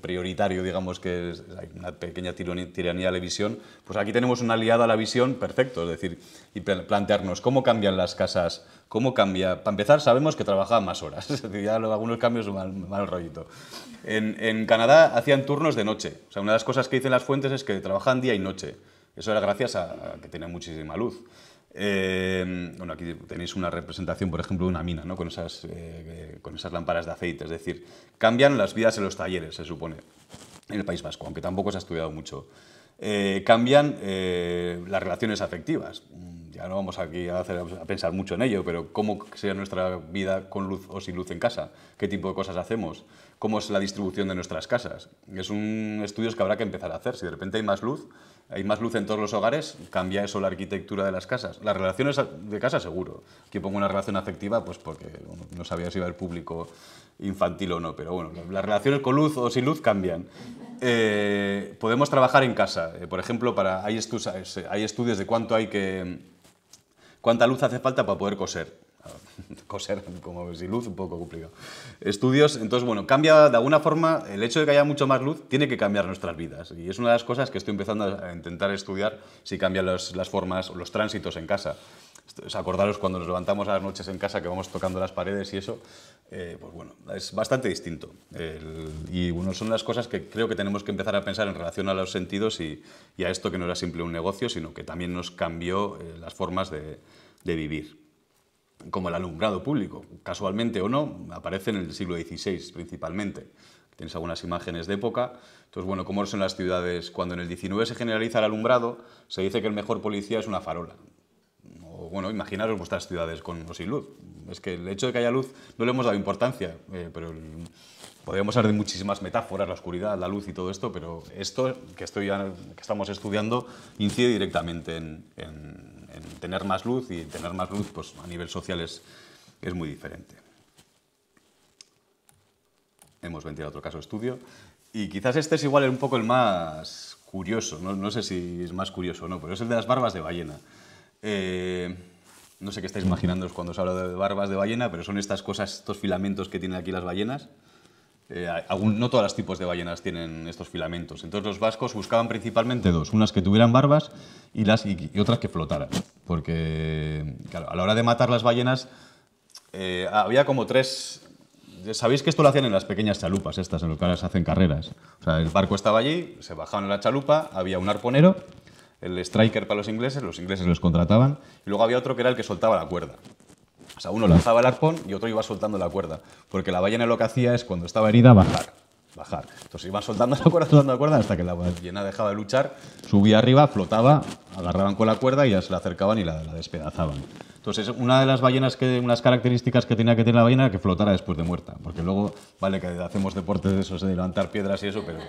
prioritario, digamos que hay una pequeña tiranía a la visión, pues aquí tenemos un aliado a la visión perfecto, es decir, y plantearnos cómo cambian las casas, cómo cambia. Para empezar, sabemos que trabajaban más horas, es decir, ya algunos cambios mal, mal rollito. En, en, Canadá hacían turnos de noche, o sea, una de las cosas que dicen las fuentes es que trabajaban día y noche. Eso era gracias a, a que tenían muchísima luz. Eh, bueno, aquí tenéis una representación, por ejemplo, de una mina, ¿no? con, esas, eh, con esas lámparas de aceite. Es decir, cambian las vidas en los talleres, se supone, en el País Vasco, aunque tampoco se ha estudiado mucho. Eh, cambian las relaciones afectivas. Ya no vamos aquí a, hacer, a, pensar mucho en ello, pero cómo sería nuestra vida con luz o sin luz en casa, qué tipo de cosas hacemos, cómo es la distribución de nuestras casas. Es un estudio que habrá que empezar a hacer. Si de repente hay más luz, hay más luz en todos los hogares, cambia eso la arquitectura de las casas. Las relaciones de casa, seguro. Aquí pongo una relación afectiva, pues porque no sabía si iba el público infantil o no, pero bueno, las relaciones con luz o sin luz cambian. Eh, podemos trabajar en casa. Eh, por ejemplo, para, hay, hay estudios de cuánto hay que, cuánta luz hace falta para poder coser. coser como sin luz, un poco complicado. Estudios, entonces, bueno, cambia de alguna forma, el hecho de que haya mucho más luz tiene que cambiar nuestras vidas. Y es una de las cosas que estoy empezando a intentar estudiar si cambian las formas los tránsitos en casa. acordaros cuando nos levantamos a las noches en casa que vamos tocando las paredes y eso, eh, pues bueno, es bastante distinto. y bueno, son las cosas que creo que tenemos que empezar a pensar en relación a los sentidos y, a esto que no era simple un negocio, sino que también nos cambió eh, las formas de vivir como el alumbrado público, casualmente o no, aparece en el siglo XVI principalmente. Tienes algunas imágenes de época. Entonces, bueno, ¿cómo son las ciudades? Cuando en el XIX se generaliza el alumbrado, se dice que el mejor policía es una farola. O, bueno, imaginaros vuestras ciudades con o sin luz. Es que el hecho de que haya luz no le hemos dado importancia, eh, pero podríamos hablar de muchísimas metáforas, la oscuridad, la luz y todo esto, pero esto que, estamos estudiando incide directamente en en tener más luz y tener más luz pues, a nivel social es, es muy diferente. Hemos vendido otro caso estudio y quizás este es igual un poco el más curioso, no, no sé si es más curioso o no, pero es el de las barbas de ballena. Eh, no sé qué estáis imaginando cuando os hablo de barbas de ballena, pero son estas cosas, estos filamentos que tienen aquí las ballenas. Eh, no todos los tipos de ballenas tienen estos filamentos. Entonces los vascos buscaban principalmente dos, unas que tuvieran barbas y, las, y, otras que flotaran. Porque a la hora de matar las ballenas eh, había como tres... Sabéis que esto lo hacían en las pequeñas chalupas, estas en las que se hacen carreras. O sea, el barco estaba allí, se bajaban en la chalupa, había un arponero, el striker para los ingleses, los ingleses los contrataban, y luego había otro que era el que soltaba la cuerda. O sea, uno lanzaba el arpón y otro iba soltando la cuerda. Porque la ballena lo que hacía es, cuando estaba herida, bajar. Bajar. Entonces iban soltando la cuerda, soltando la cuerda, hasta que la ballena dejaba de luchar, subía arriba, flotaba, agarraban con la cuerda y ya se la acercaban y la, despedazaban. Entonces, una de las ballenas que, unas características que tenía que tener la ballena que flotara después de muerta. Porque luego, vale, que hacemos deportes de esos de levantar piedras y eso, pero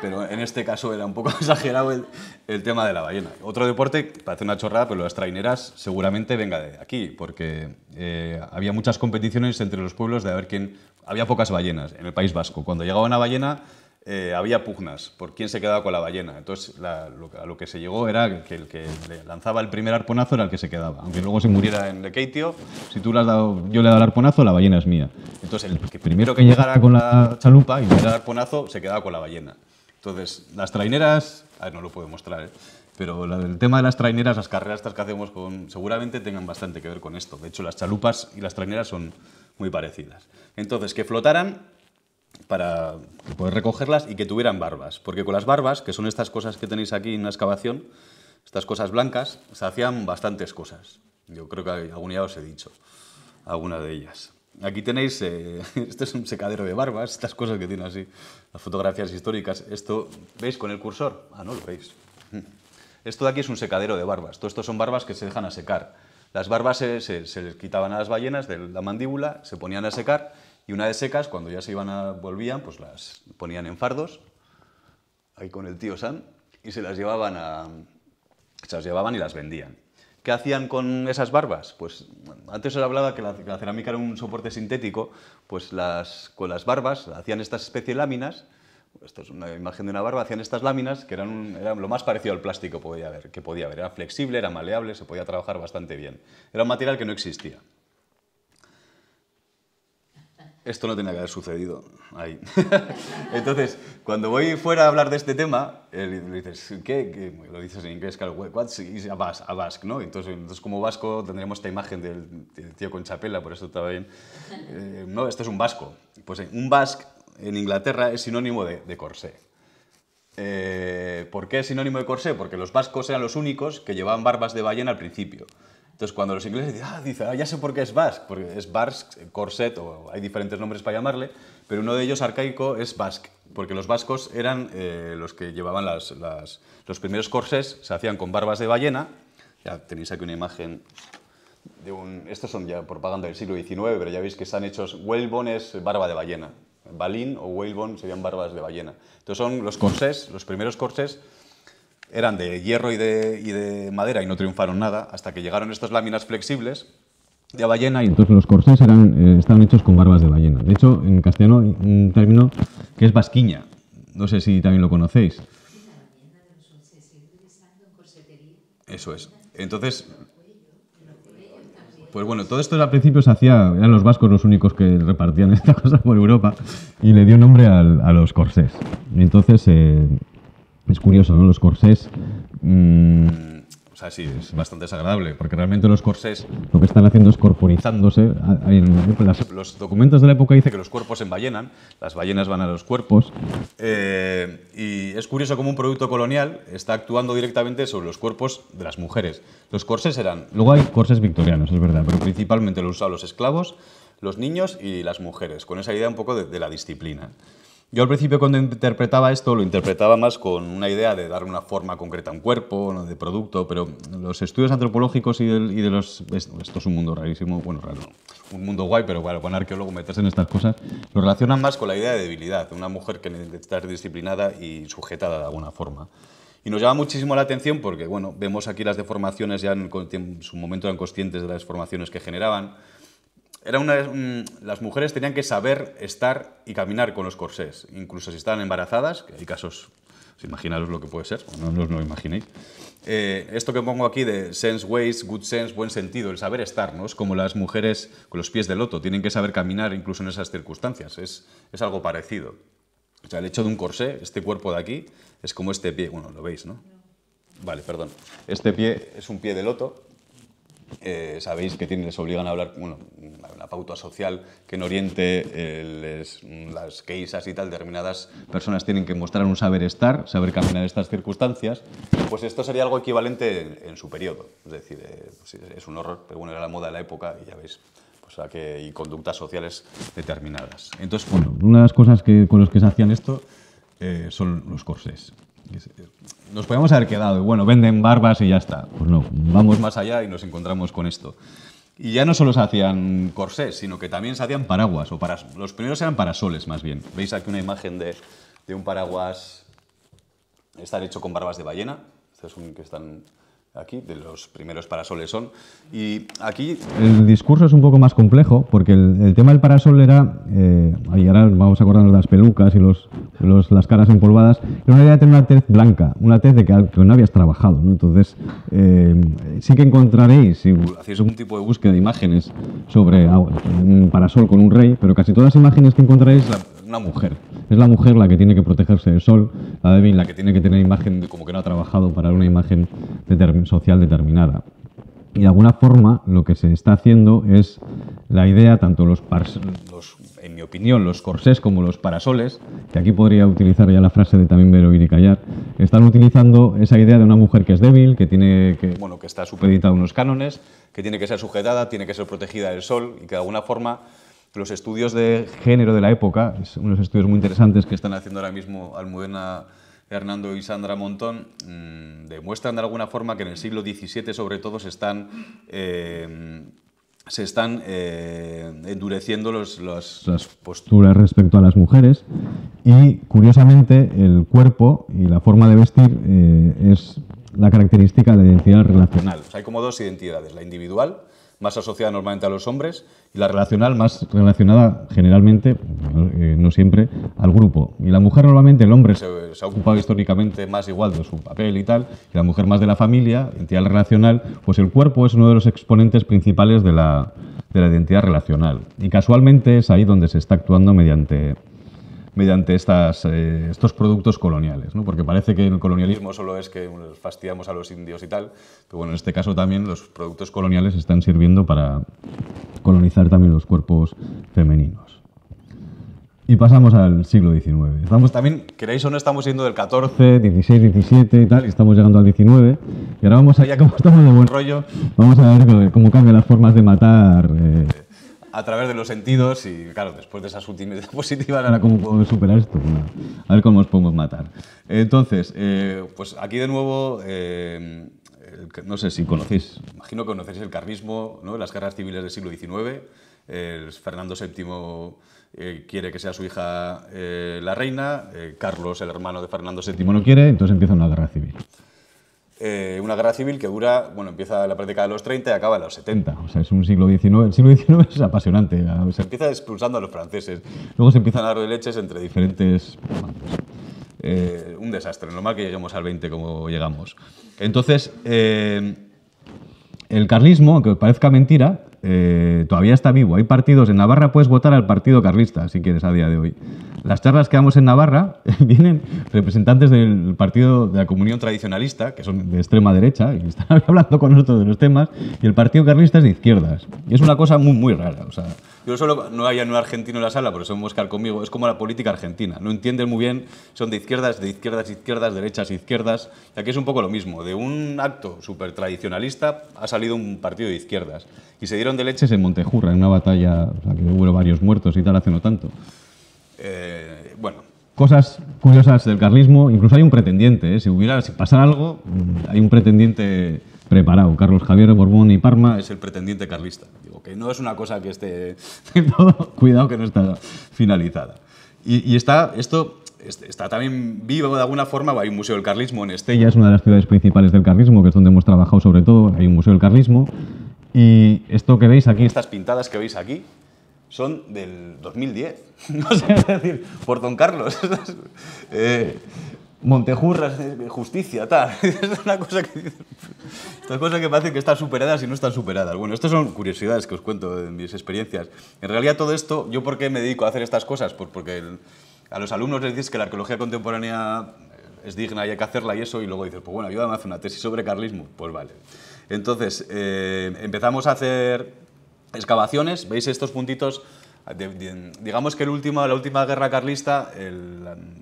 pero en este caso era un poco exagerado el, tema de la ballena. Otro deporte, parece una chorrada, pero las traineras seguramente venga de aquí, porque eh, había muchas competiciones entre los pueblos de a ver quién... Había pocas ballenas en el País Vasco. Cuando llegaba una ballena, eh, había pugnas por quién se quedaba con la ballena. Entonces, lo, a lo que se llegó era que el que le lanzaba el primer arponazo era el que se quedaba. Aunque luego se muriera en Lekeitio, si tú le has dado, yo le he dado el arponazo, la ballena es mía. Entonces, el que primero que llegara con la chalupa y le diera el arponazo, se quedaba con la ballena. Entonces, las traineras, no lo puedo mostrar, ¿eh? pero el tema de las traineras, las carreras que hacemos con, seguramente tengan bastante que ver con esto. De hecho, las chalupas y las traineras son muy parecidas. Entonces, que flotaran para poder recogerlas y que tuvieran barbas. Porque con las barbas, que son estas cosas que tenéis aquí en la excavación, estas cosas blancas, se hacían bastantes cosas. Yo creo que alguna ya os he dicho, alguna de ellas. Aquí tenéis, eh, este es un secadero de barbas, estas cosas que tiene así, las fotografías históricas. Esto, ¿veis con el cursor? Ah, no lo veis. Esto de aquí es un secadero de barbas. Todo esto son barbas que se dejan a secar. Las barbas se, se les quitaban a las ballenas de la mandíbula, se ponían a secar y una vez secas, cuando ya se iban a, volvían, pues las ponían en fardos, ahí con el tío Sam, y se las llevaban a, se las llevaban y las vendían. ¿Qué hacían con esas barbas? Pues antes os hablaba que la, cerámica era un soporte sintético, pues con las barbas hacían estas especie de láminas, esto es una imagen de una barba, hacían estas láminas que eran, eran lo más parecido al plástico podía haber, que podía haber. Era flexible, era maleable, se podía trabajar bastante bien. Era un material que no existía. Esto no tenía que haber sucedido ahí. Entonces, cuando voy fuera a hablar de este tema, le dices, ¿qué? Lo dices en inglés, claro, what's a a basque, ¿no? Entonces, entonces, como vasco tendríamos esta imagen del, tío con chapela, por eso estaba bien. Eh, no, esto es un vasco. Pues un basque en Inglaterra es sinónimo de, corsé. Eh, ¿Por qué es sinónimo de corsé? Porque los vascos eran los únicos que llevaban barbas de ballena al principio. Entonces, cuando los ingleses dicen, ah, dice, ah, ya sé por qué es Basque, porque es Basque, Corset, o hay diferentes nombres para llamarle, pero uno de ellos arcaico es Basque, porque los vascos eran eh, los que llevaban las, los primeros corsés, se hacían con barbas de ballena, ya tenéis aquí una imagen de un... Estos son ya propaganda del siglo XIX, pero ya veis que están hechos... Whalebone es barba de ballena, balín o whalebone serían barbas de ballena. Entonces son los corsés, los primeros corsés eran de hierro y de, madera y no triunfaron nada, hasta que llegaron estas láminas flexibles de ballena y entonces los corsés eran, eh, estaban hechos con barbas de ballena. De hecho, en castellano un término que es basquiña. No sé si también lo conocéis. Eso es. Entonces, pues bueno, todo esto al principio se hacía, eran los vascos los únicos que repartían esta cosa por Europa y le dio nombre a los corsés. Entonces, eh, es curioso, ¿no? Los corsés... Mm, o sea, sí, es bastante desagradable, porque realmente los corsés lo que están haciendo es corporizándose. Los documentos de la época dicen que los cuerpos se emballenan, las ballenas van a los cuerpos, eh, y es curioso cómo un producto colonial está actuando directamente sobre los cuerpos de las mujeres. Los corsés eran... Luego hay corsés victorianos, es verdad, pero principalmente los usaban los esclavos, los niños y las mujeres, con esa idea un poco de, de la disciplina. Yo al principio cuando interpretaba esto lo interpretaba más con una idea de dar una forma concreta a un cuerpo, de producto, pero los estudios antropológicos y de, los... Esto, es un mundo rarísimo, bueno, raro, un mundo guay, pero bueno, con arqueólogo meterse en estas cosas, lo relacionan más con la idea de debilidad, de una mujer que necesita estar disciplinada y sujetada de alguna forma. Y nos llama muchísimo la atención porque, bueno, vemos aquí las deformaciones, ya en, en su momento eran conscientes de las deformaciones que generaban, era una, las mujeres tenían que saber estar y caminar con los corsés, incluso si estaban embarazadas, que hay casos, imaginaros lo que puede ser, no, os lo imaginéis. Eh, esto que pongo aquí de sense ways, good sense, buen sentido, el saber estar, ¿no? Es como las mujeres con los pies de loto, tienen que saber caminar incluso en esas circunstancias, es, es algo parecido. O sea, el hecho de un corsé, este cuerpo de aquí, es como este pie, bueno, lo veis, ¿no? Vale, perdón. Este pie es un pie de loto, eh, sabéis que tienen, les obligan a hablar, bueno, una pauta social que en Oriente eh, las queisas y tal, determinadas personas tienen que mostrar un saber estar, saber caminar en estas circunstancias, pues esto sería algo equivalente en, su periodo. Es decir, eh, pues es un horror, pero bueno, era la moda de la época y ya veis. Pues, que, y conductas sociales determinadas. Entonces, bueno, una de las cosas que, con las que se hacían esto son los corsés. Nos podemos haber quedado, bueno, venden barbas y ya está. Pues no, vamos más allá y nos encontramos con esto. Y ya no solo se hacían corsés, sino que también se hacían paraguas, o para, los primeros eran parasoles más bien. Veis aquí una imagen de, de un paraguas, está hecho con barbas de ballena, este es un que están aquí, de los primeros parasoles son. Y aquí... El discurso es un poco más complejo, porque el, tema del parasol era, eh, ahora vamos a acordarnos de las pelucas y los, las caras empolvadas, era una idea de tener una tez blanca, una tez de que, no habías trabajado. Entonces, eh, sí que encontraréis, si hacéis algún tipo de búsqueda de imágenes sobre un parasol con un rey, pero casi todas las imágenes que encontraréis una mujer. Es la mujer la que tiene que protegerse del sol, la débil, la que tiene que tener imagen de como que no ha trabajado para una imagen social determinada. Y de alguna forma lo que se está haciendo es la idea, tanto los, en mi opinión, los corsés como los parasoles, que aquí podría utilizar ya la frase de también Vero y Callar, están utilizando esa idea de una mujer que es débil, que tiene que, bueno, que está supeditada a unos cánones, que tiene que ser sujetada, tiene que ser protegida del sol y que de alguna forma los estudios de género de la época, unos estudios muy interesantes que están haciendo ahora mismo Almudena Hernando y Sandra Montón, mm, demuestran de alguna forma que en el siglo XVII sobre todo se están, eh, se están eh, endureciendo los, las posturas respecto a las mujeres y curiosamente el cuerpo y la forma de vestir eh, es la característica de la identidad relacional. hay como dos identidades, la individual más asociada normalmente a los hombres, y la relacional más relacionada generalmente, eh, no siempre, al grupo. Y la mujer normalmente, el hombre se, ha ocupado históricamente más igual de su papel y tal, y la mujer más de la familia, identidad relacional, pues el cuerpo es uno de los exponentes principales de la, de la identidad relacional. Y casualmente es ahí donde se está actuando mediante mediante estas, eh, estos productos coloniales, ¿no? porque parece que el colonialismo solo es que fastidiamos a los indios y tal, pero bueno, en este caso también los productos coloniales están sirviendo para colonizar también los cuerpos femeninos. Y pasamos al siglo XIX. Estamos también, queréis o no, estamos yendo del 14, 16, 17 y tal, y estamos llegando al 19. Y ahora vamos allá, como estamos de buen rollo, vamos a ver cómo cambian las formas de matar. Eh, a través de los sentidos y, claro, después de esas últimas diapositivas, ahora cómo podemos superar esto. a ver cómo nos podemos matar. Entonces, eh, pues aquí de nuevo, eh, no sé si conocéis, imagino que conocéis el carlismo, ¿no? las guerras civiles del siglo XIX. Fernando VII eh, quiere que sea su hija la reina, Carlos, el hermano de Fernando VII, no quiere, entonces empieza una guerra civil. Eh, una guerra civil que dura, bueno, empieza la práctica de los 30 y acaba en los 70. O sea, es un siglo XIX. El siglo XIX es apasionante. Se empieza expulsando a los franceses. Luego se empiezan a dar de leches entre diferentes... Eh, un desastre. Normal que lleguemos al 20 como llegamos. Entonces, eh, el carlismo, aunque parezca mentira, todavía está vivo. Hay partidos en Navarra, puedes votar al partido carlista, si quieres, a día de hoy las charlas que damos en Navarra vienen representantes del partido de la Comunión Tradicionalista, que son de extrema derecha, y están hablando con nosotros de los temas, y el partido carlista es de izquierdas. Y es una cosa muy, muy rara. O sea, yo solo no hay un argentino en la sala, por eso vamos a buscar conmigo. Es como la política argentina. No entienden muy bien, son de izquierdas, de izquierdas, izquierdas, derechas, izquierdas. Y aquí es un poco lo mismo. De un acto súper tradicionalista ha salido un partido de izquierdas. Y se dieron de leches en Montejurra, en una batalla o sea, que hubo varios muertos y tal hace no tanto. Eh, bueno, cosas curiosas del carlismo. Incluso hay un pretendiente. ¿eh? Si hubiera, si pasara algo, mm, hay un pretendiente preparado. Carlos Javier Borbón y Parma es el pretendiente carlista. Digo que no es una cosa que esté cuidado que no está finalizada. Y, está esto está también vivo de alguna forma. Hay un museo del carlismo en Estella, es una de las ciudades principales del carlismo, que es donde hemos trabajado sobre todo. Hay un museo del carlismo. Y esto que veis aquí, estas pintadas que veis aquí, son del 2010. No sé, es decir, por Don Carlos. eh, Montejurras, justicia, tal. Es una cosa que. Estas cosas que parecen que están superadas y no están superadas. Bueno, estas son curiosidades que os cuento de mis experiencias. En realidad, todo esto, ¿yo por qué me dedico a hacer estas cosas? Pues porque a los alumnos les dices que la arqueología contemporánea es digna y hay que hacerla y eso, y luego dices, pues bueno, ayúdame a hacer una tesis sobre carlismo. Pues vale. Entonces, eh, empezamos a hacer excavaciones, veis estos puntitos, digamos que la última guerra carlista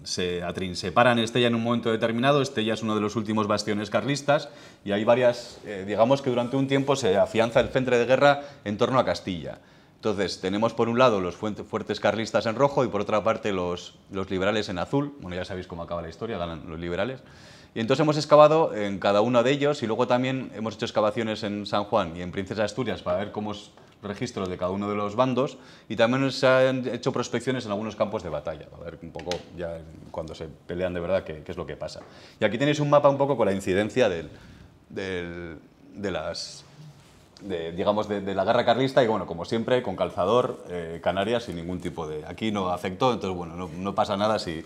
se, separa en Estella en un momento determinado, Estella es uno de los últimos bastiones carlistas y hay varias, eh, digamos que durante un tiempo se afianza el centro de guerra en torno a Castilla. Entonces, tenemos por un lado los fuertes carlistas en rojo y por otra parte los, los liberales en azul. Bueno, ya sabéis cómo acaba la historia, ganan los liberales. Y entonces hemos excavado en cada uno de ellos y luego también hemos hecho excavaciones en San Juan y en Princesa Asturias para ver cómo es registros de cada uno de los bandos y también se han hecho prospecciones en algunos campos de batalla, a ver un poco ya cuando se pelean de verdad qué, es lo que pasa. Y aquí tenéis un mapa un poco con la incidencia del, del- de las de, digamos, de, de la guerra carlista y, bueno, como siempre, con calzador, eh, Canarias, sin ningún tipo de... Aquí no afectó, entonces, bueno, no, no pasa nada si,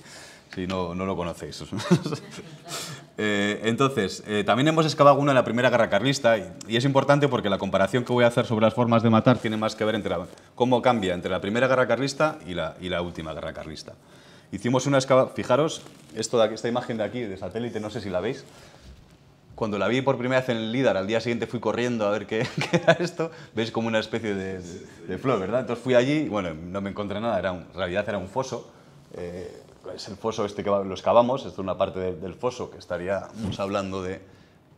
si no, no lo conocéis. Eh, entonces, eh, también hemos excavado uno en la primera guerra carlista y, y es importante porque la comparación que voy a hacer sobre las formas de matar tiene más que ver entre la- cómo cambia entre la primera guerra carlista y la, y la última guerra carlista. Hicimos una excavación, fijaros, esto de aquí- esta imagen de aquí, de satélite, no sé si la veis, cuando la vi por primera vez en el LIDAR, al día siguiente fui corriendo a ver qué, qué era esto. Veis como una especie de, de- de flor, ¿verdad? Entonces fui allí bueno, no me encontré nada, era un- en realidad era un foso. Eh, es el foso este que lo excavamos, esto es una parte de- del foso que estaríamos hablando de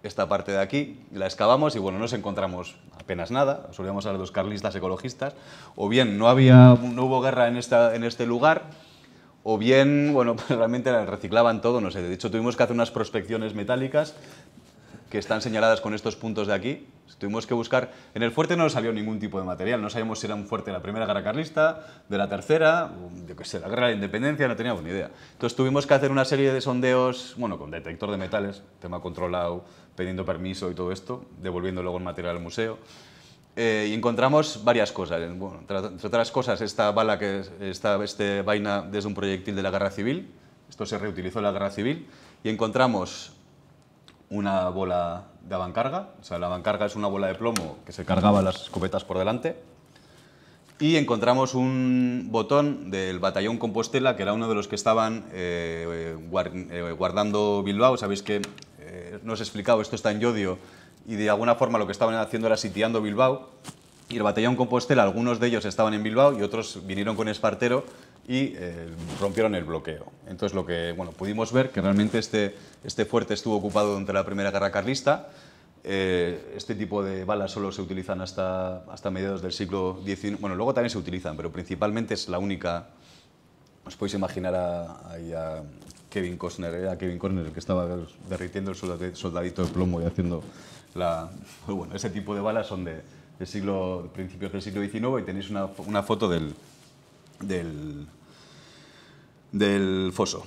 esta parte de aquí. La excavamos y bueno, no nos encontramos apenas nada, solíamos a los carlistas ecologistas. O bien no, había, no hubo guerra en, esta, en este lugar, o bien, bueno, pues realmente reciclaban todo, no sé. De hecho, tuvimos que hacer unas prospecciones metálicas que están señaladas con estos puntos de aquí. Tuvimos que buscar. En el fuerte no nos salió ningún tipo de material. No sabíamos si era un fuerte de la primera guerra carlista, de la tercera, yo qué sé, la guerra de la independencia, no teníamos ni idea. Entonces tuvimos que hacer una serie de sondeos, bueno, con detector de metales, tema controlado, pidiendo permiso y todo esto, devolviendo luego el material al museo. Eh, y encontramos varias cosas. Entre, otras cosas, esta bala que es- esta este vaina desde un proyectil de la guerra civil. Esto se reutilizó en la guerra civil. Y encontramos una bola de avancarga. O sea, la avancarga es una bola de plomo que se cargaba las escopetas por delante. Y encontramos un botón del batallón Compostela, que era uno de los que estaban eh, eh, guardando Bilbao. Sabéis que, eh, no os he explicado, esto está en Yodio, y de alguna forma lo que estaban haciendo era sitiando Bilbao. Y el batallón Compostela, algunos de ellos estaban en Bilbao y otros vinieron con Espartero y eh, rompieron el bloqueo. Entonces lo que bueno, pudimos ver que realmente este, este fuerte estuvo ocupado durante la Primera Guerra Carlista. Eh, este tipo de balas solo se utilizan hasta, hasta mediados del siglo XIX. Bueno, luego también se utilizan, pero principalmente es la única... Os podéis imaginar a, ahí a Kevin Costner, era Kevin Costner el que estaba derritiendo el soldadito de plomo y haciendo la... pues bueno, ese tipo de balas son de, del siglo, principios del siglo XIX y tenéis una, una foto del, del, del foso.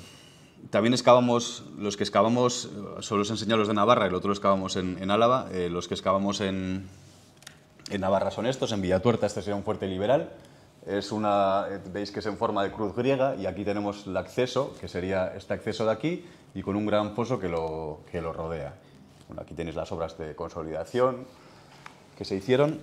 También excavamos, los que excavamos, eh, solo os he enseñado los de Navarra, el otro excavamos en, en Álava, eh, los que excavamos en, en Navarra son estos, en Villatuerta este sería un fuerte liberal, es una, eh, veis que es en forma de cruz griega y aquí tenemos el acceso, que sería este acceso de aquí, y con un gran foso que lo, que lo rodea. Aquí tenéis las obras de consolidación que se hicieron.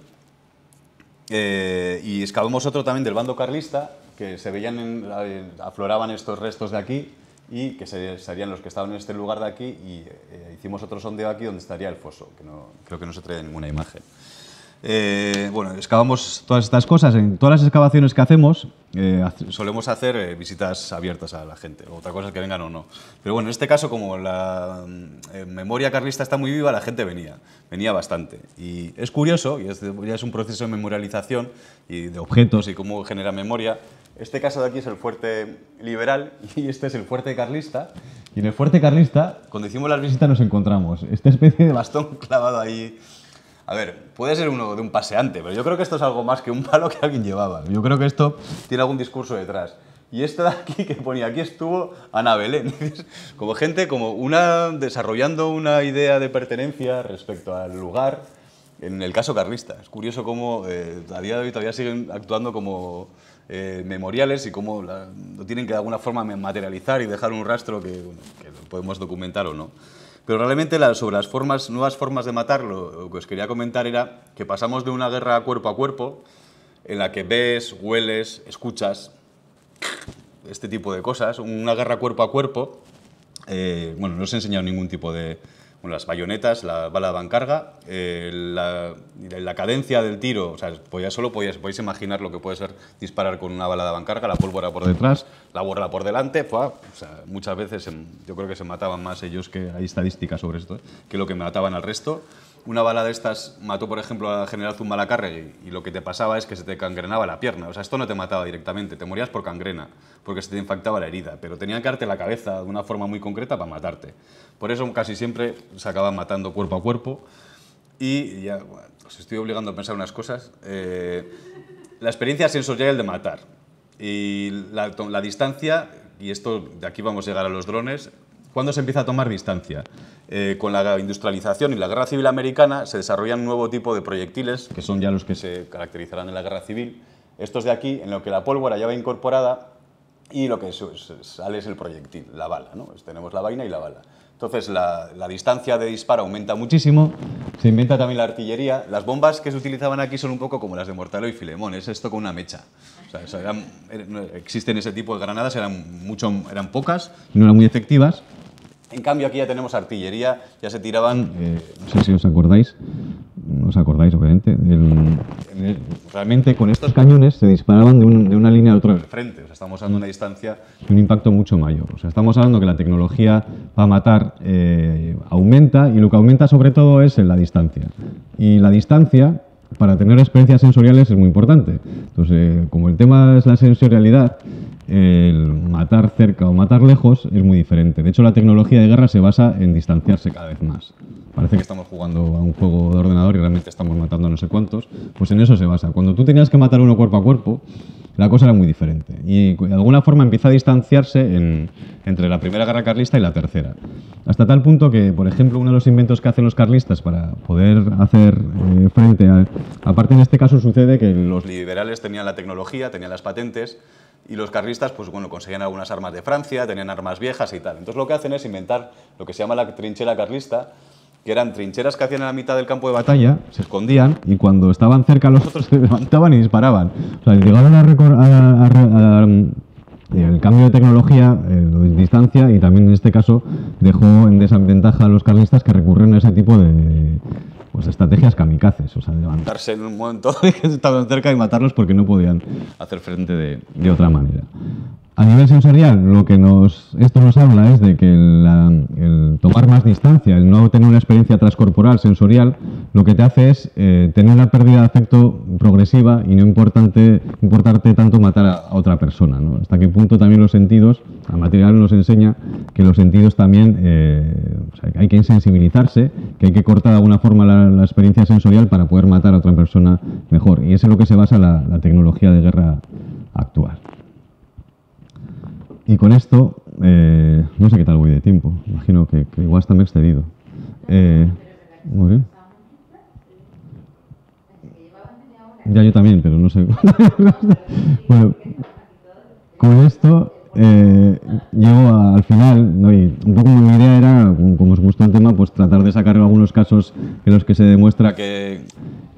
Y excavamos otro también del bando carlista, que se veían, en- eh, afloraban estos restos de aquí y que se- serían los que estaban en este lugar de aquí y eh, hicimos otro sondeo aquí donde estaría el foso, que no, creo que no se trae ninguna imagen. Eh, bueno, excavamos todas estas cosas. En todas las excavaciones que hacemos, eh, solemos hacer eh, visitas abiertas a la gente. Otra cosa es que vengan o no. Pero bueno, en este caso, como la mm, eh, memoria carlista está muy viva, la gente venía. Venía bastante. Y es curioso, y es, ya es un proceso de memorialización y de objetos y cómo genera memoria. Este caso de aquí es el fuerte liberal y este es el fuerte carlista. Y en el fuerte carlista, Cuando hicimos las visitas visita nos encontramos esta especie de bastón clavado ahí. A ver, puede ser uno de un paseante, pero yo creo que esto es algo más que un palo que alguien llevaba. Yo creo que esto tiene algún discurso detrás. Y esto de aquí que ponía, aquí estuvo Ana Belén. Como gente, como una, desarrollando una idea de pertenencia respecto al lugar, en el caso carlista. Es curioso cómo eh, a día de hoy todavía siguen actuando como eh, memoriales y cómo la- lo tienen que de alguna forma materializar y dejar un rastro que, bueno, que podemos documentar o no. Pero realmente sobre las formas, nuevas formas de matar, lo, lo que os quería comentar era que pasamos de una guerra cuerpo a cuerpo, en la que ves, hueles, escuchas, este tipo de cosas, una guerra cuerpo a cuerpo. eh, bueno, no os he enseñado ningún tipo de... Bueno, las bayonetas, la bala de bancarga, eh, la, cadencia del tiro, o sea, podía, solo podíais, podéis imaginar lo que puede ser disparar con una bala de bancarga, la pólvora por detrás, la borra por delante, muchas veces yo creo que se mataban más ellos, que hay estadísticas sobre esto, ¿eh? que lo que mataban al resto. Una bala de estas mató, por ejemplo, al general Zumalacárregui y lo que te pasaba es que se te cangrenaba la pierna. O sea, esto no te mataba directamente, te morías por gangrena, porque se te infectaba la herida, pero tenían que darte la cabeza de una forma muy concreta para matarte. Por eso casi siempre se acaban matando cuerpo a cuerpo. Y ya, bueno, os estoy obligando a pensar unas cosas. Eh, la experiencia sensorial de matar y la, la distancia, y esto de aquí vamos a llegar a los drones, ¿Cuándo se empieza a tomar distancia? Eh, con la industrialización y la guerra civil americana se desarrollan un nuevo tipo de proyectiles, que son ya los que se caracterizarán en la guerra civil. Estos de aquí, en lo que la pólvora ya va incorporada y lo que sale es el proyectil, la bala. ¿no? Pues tenemos la vaina y la bala. Entonces la, distancia de disparo aumenta muchísimo, se inventa también la artillería. Las bombas que se utilizaban aquí son un poco como las de Mortalo y Filemón, es esto con una mecha. O sea, existen ese tipo de granadas, eran, mucho, eran pocas, no eran muy efectivas. En cambio aquí ya tenemos artillería, ya se tiraban... Eh, no sé si os acordáis, os acordáis obviamente, realmente con estos cañones se disparaban de, una línea a otra frente, o sea, estamos hablando de una distancia... Un impacto mucho mayor, o sea, estamos hablando que la tecnología para matar eh, aumenta y lo que aumenta sobre todo es en la distancia. Y la distancia, para tener experiencias sensoriales es muy importante. Entonces, como el tema es la sensorialidad, el matar cerca o matar lejos es muy diferente. De hecho, la tecnología de guerra se basa en distanciarse cada vez más. Parece que estamos jugando a un juego de ordenador y realmente estamos matando a no sé cuántos. Pues en eso se basa. Cuando tú tenías que matar uno cuerpo a cuerpo, la cosa era muy diferente. Y de alguna forma empieza a distanciarse entre la primera guerra carlista y la tercera. Hasta tal punto que, por ejemplo, uno de los inventos que hacen los carlistas para poder hacer eh, frente a... Aparte en este caso sucede que los liberales tenían la tecnología, tenían las patentes, y los carlistas, pues bueno, conseguían algunas armas de Francia, tenían armas viejas y tal. Entonces lo que hacen es inventar lo que se llama la trinchera carlista, que eran trincheras que hacían en la mitad del campo de batalla, se escondían y cuando estaban cerca los otros se levantaban y disparaban. O sea, llegaron a, el cambio de tecnología, eh, de distancia y también en este caso dejó en desventaja a los carlistas que recurrieron a ese tipo de, pues estrategias kamikazes, o sea, levantarse en un momento que estaban cerca y matarlos porque no podían hacer frente de, de otra manera. A nivel sensorial, lo que nos, esto nos habla es de que el, tomar más distancia, el no tener una experiencia transcorporal sensorial, lo que te hace es eh, tener una pérdida de afecto progresiva y no importante, importarte tanto matar a, otra persona. Hasta qué punto también los sentidos, la material nos enseña que los sentidos también eh, hay que insensibilizarse, que hay que cortar de alguna forma la, experiencia sensorial para poder matar a otra persona mejor. Y es en lo que se basa la tecnología de guerra actual. Y con esto, eh, no sé qué tal voy de tiempo, imagino que, igual está me excedido. Eh, muy bien. Ya yo también, pero no sé. bueno, con esto eh, llego al final, ¿no? y un poco mi idea era, como os gustó el tema, pues tratar de sacar algunos casos en los que se demuestra que,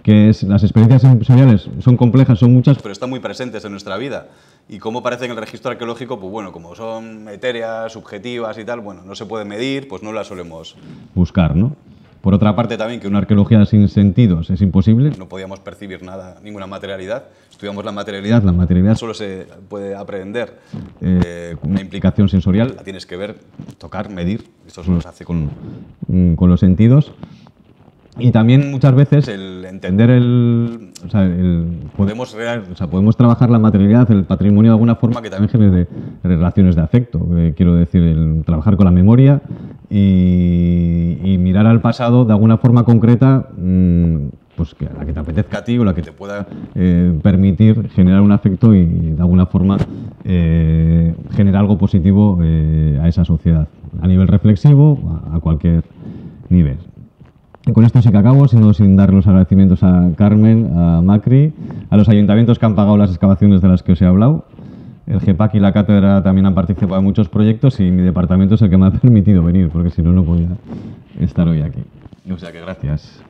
que es, las experiencias sensoriales son complejas, son muchas, pero están muy presentes en nuestra vida. Y como parece en el registro arqueológico, pues bueno, como son etéreas, subjetivas y tal, bueno, no se puede medir, pues no las solemos buscar, ¿no? Por otra parte también que una arqueología sin sentidos es imposible. No podíamos percibir nada, ninguna materialidad. Estudiamos la materialidad, la materialidad solo se puede aprender eh, una implicación sensorial. La tienes que ver, tocar, medir. Esto solo se hace con, con los sentidos. Y también muchas veces el entender el, o sea, podemos, o sea, podemos trabajar la materialidad, el patrimonio de alguna forma que también genere relaciones de afecto. Eh, quiero decir, el trabajar con la memoria y, mirar al pasado de alguna forma concreta, mm, pues que, la que te apetezca a ti o la que te pueda eh, permitir generar un afecto y de alguna forma eh, generar algo positivo a esa sociedad, a nivel reflexivo, a cualquier nivel. Con esto sí que acabo, sino sin dar los agradecimientos a Carmen, a Macri, a los ayuntamientos que han pagado las excavaciones de las que os he hablado. El GEPAC y la cátedra también han participado en muchos proyectos y mi departamento es el que me ha permitido venir, porque si no, no podía estar hoy aquí. O sea que gracias.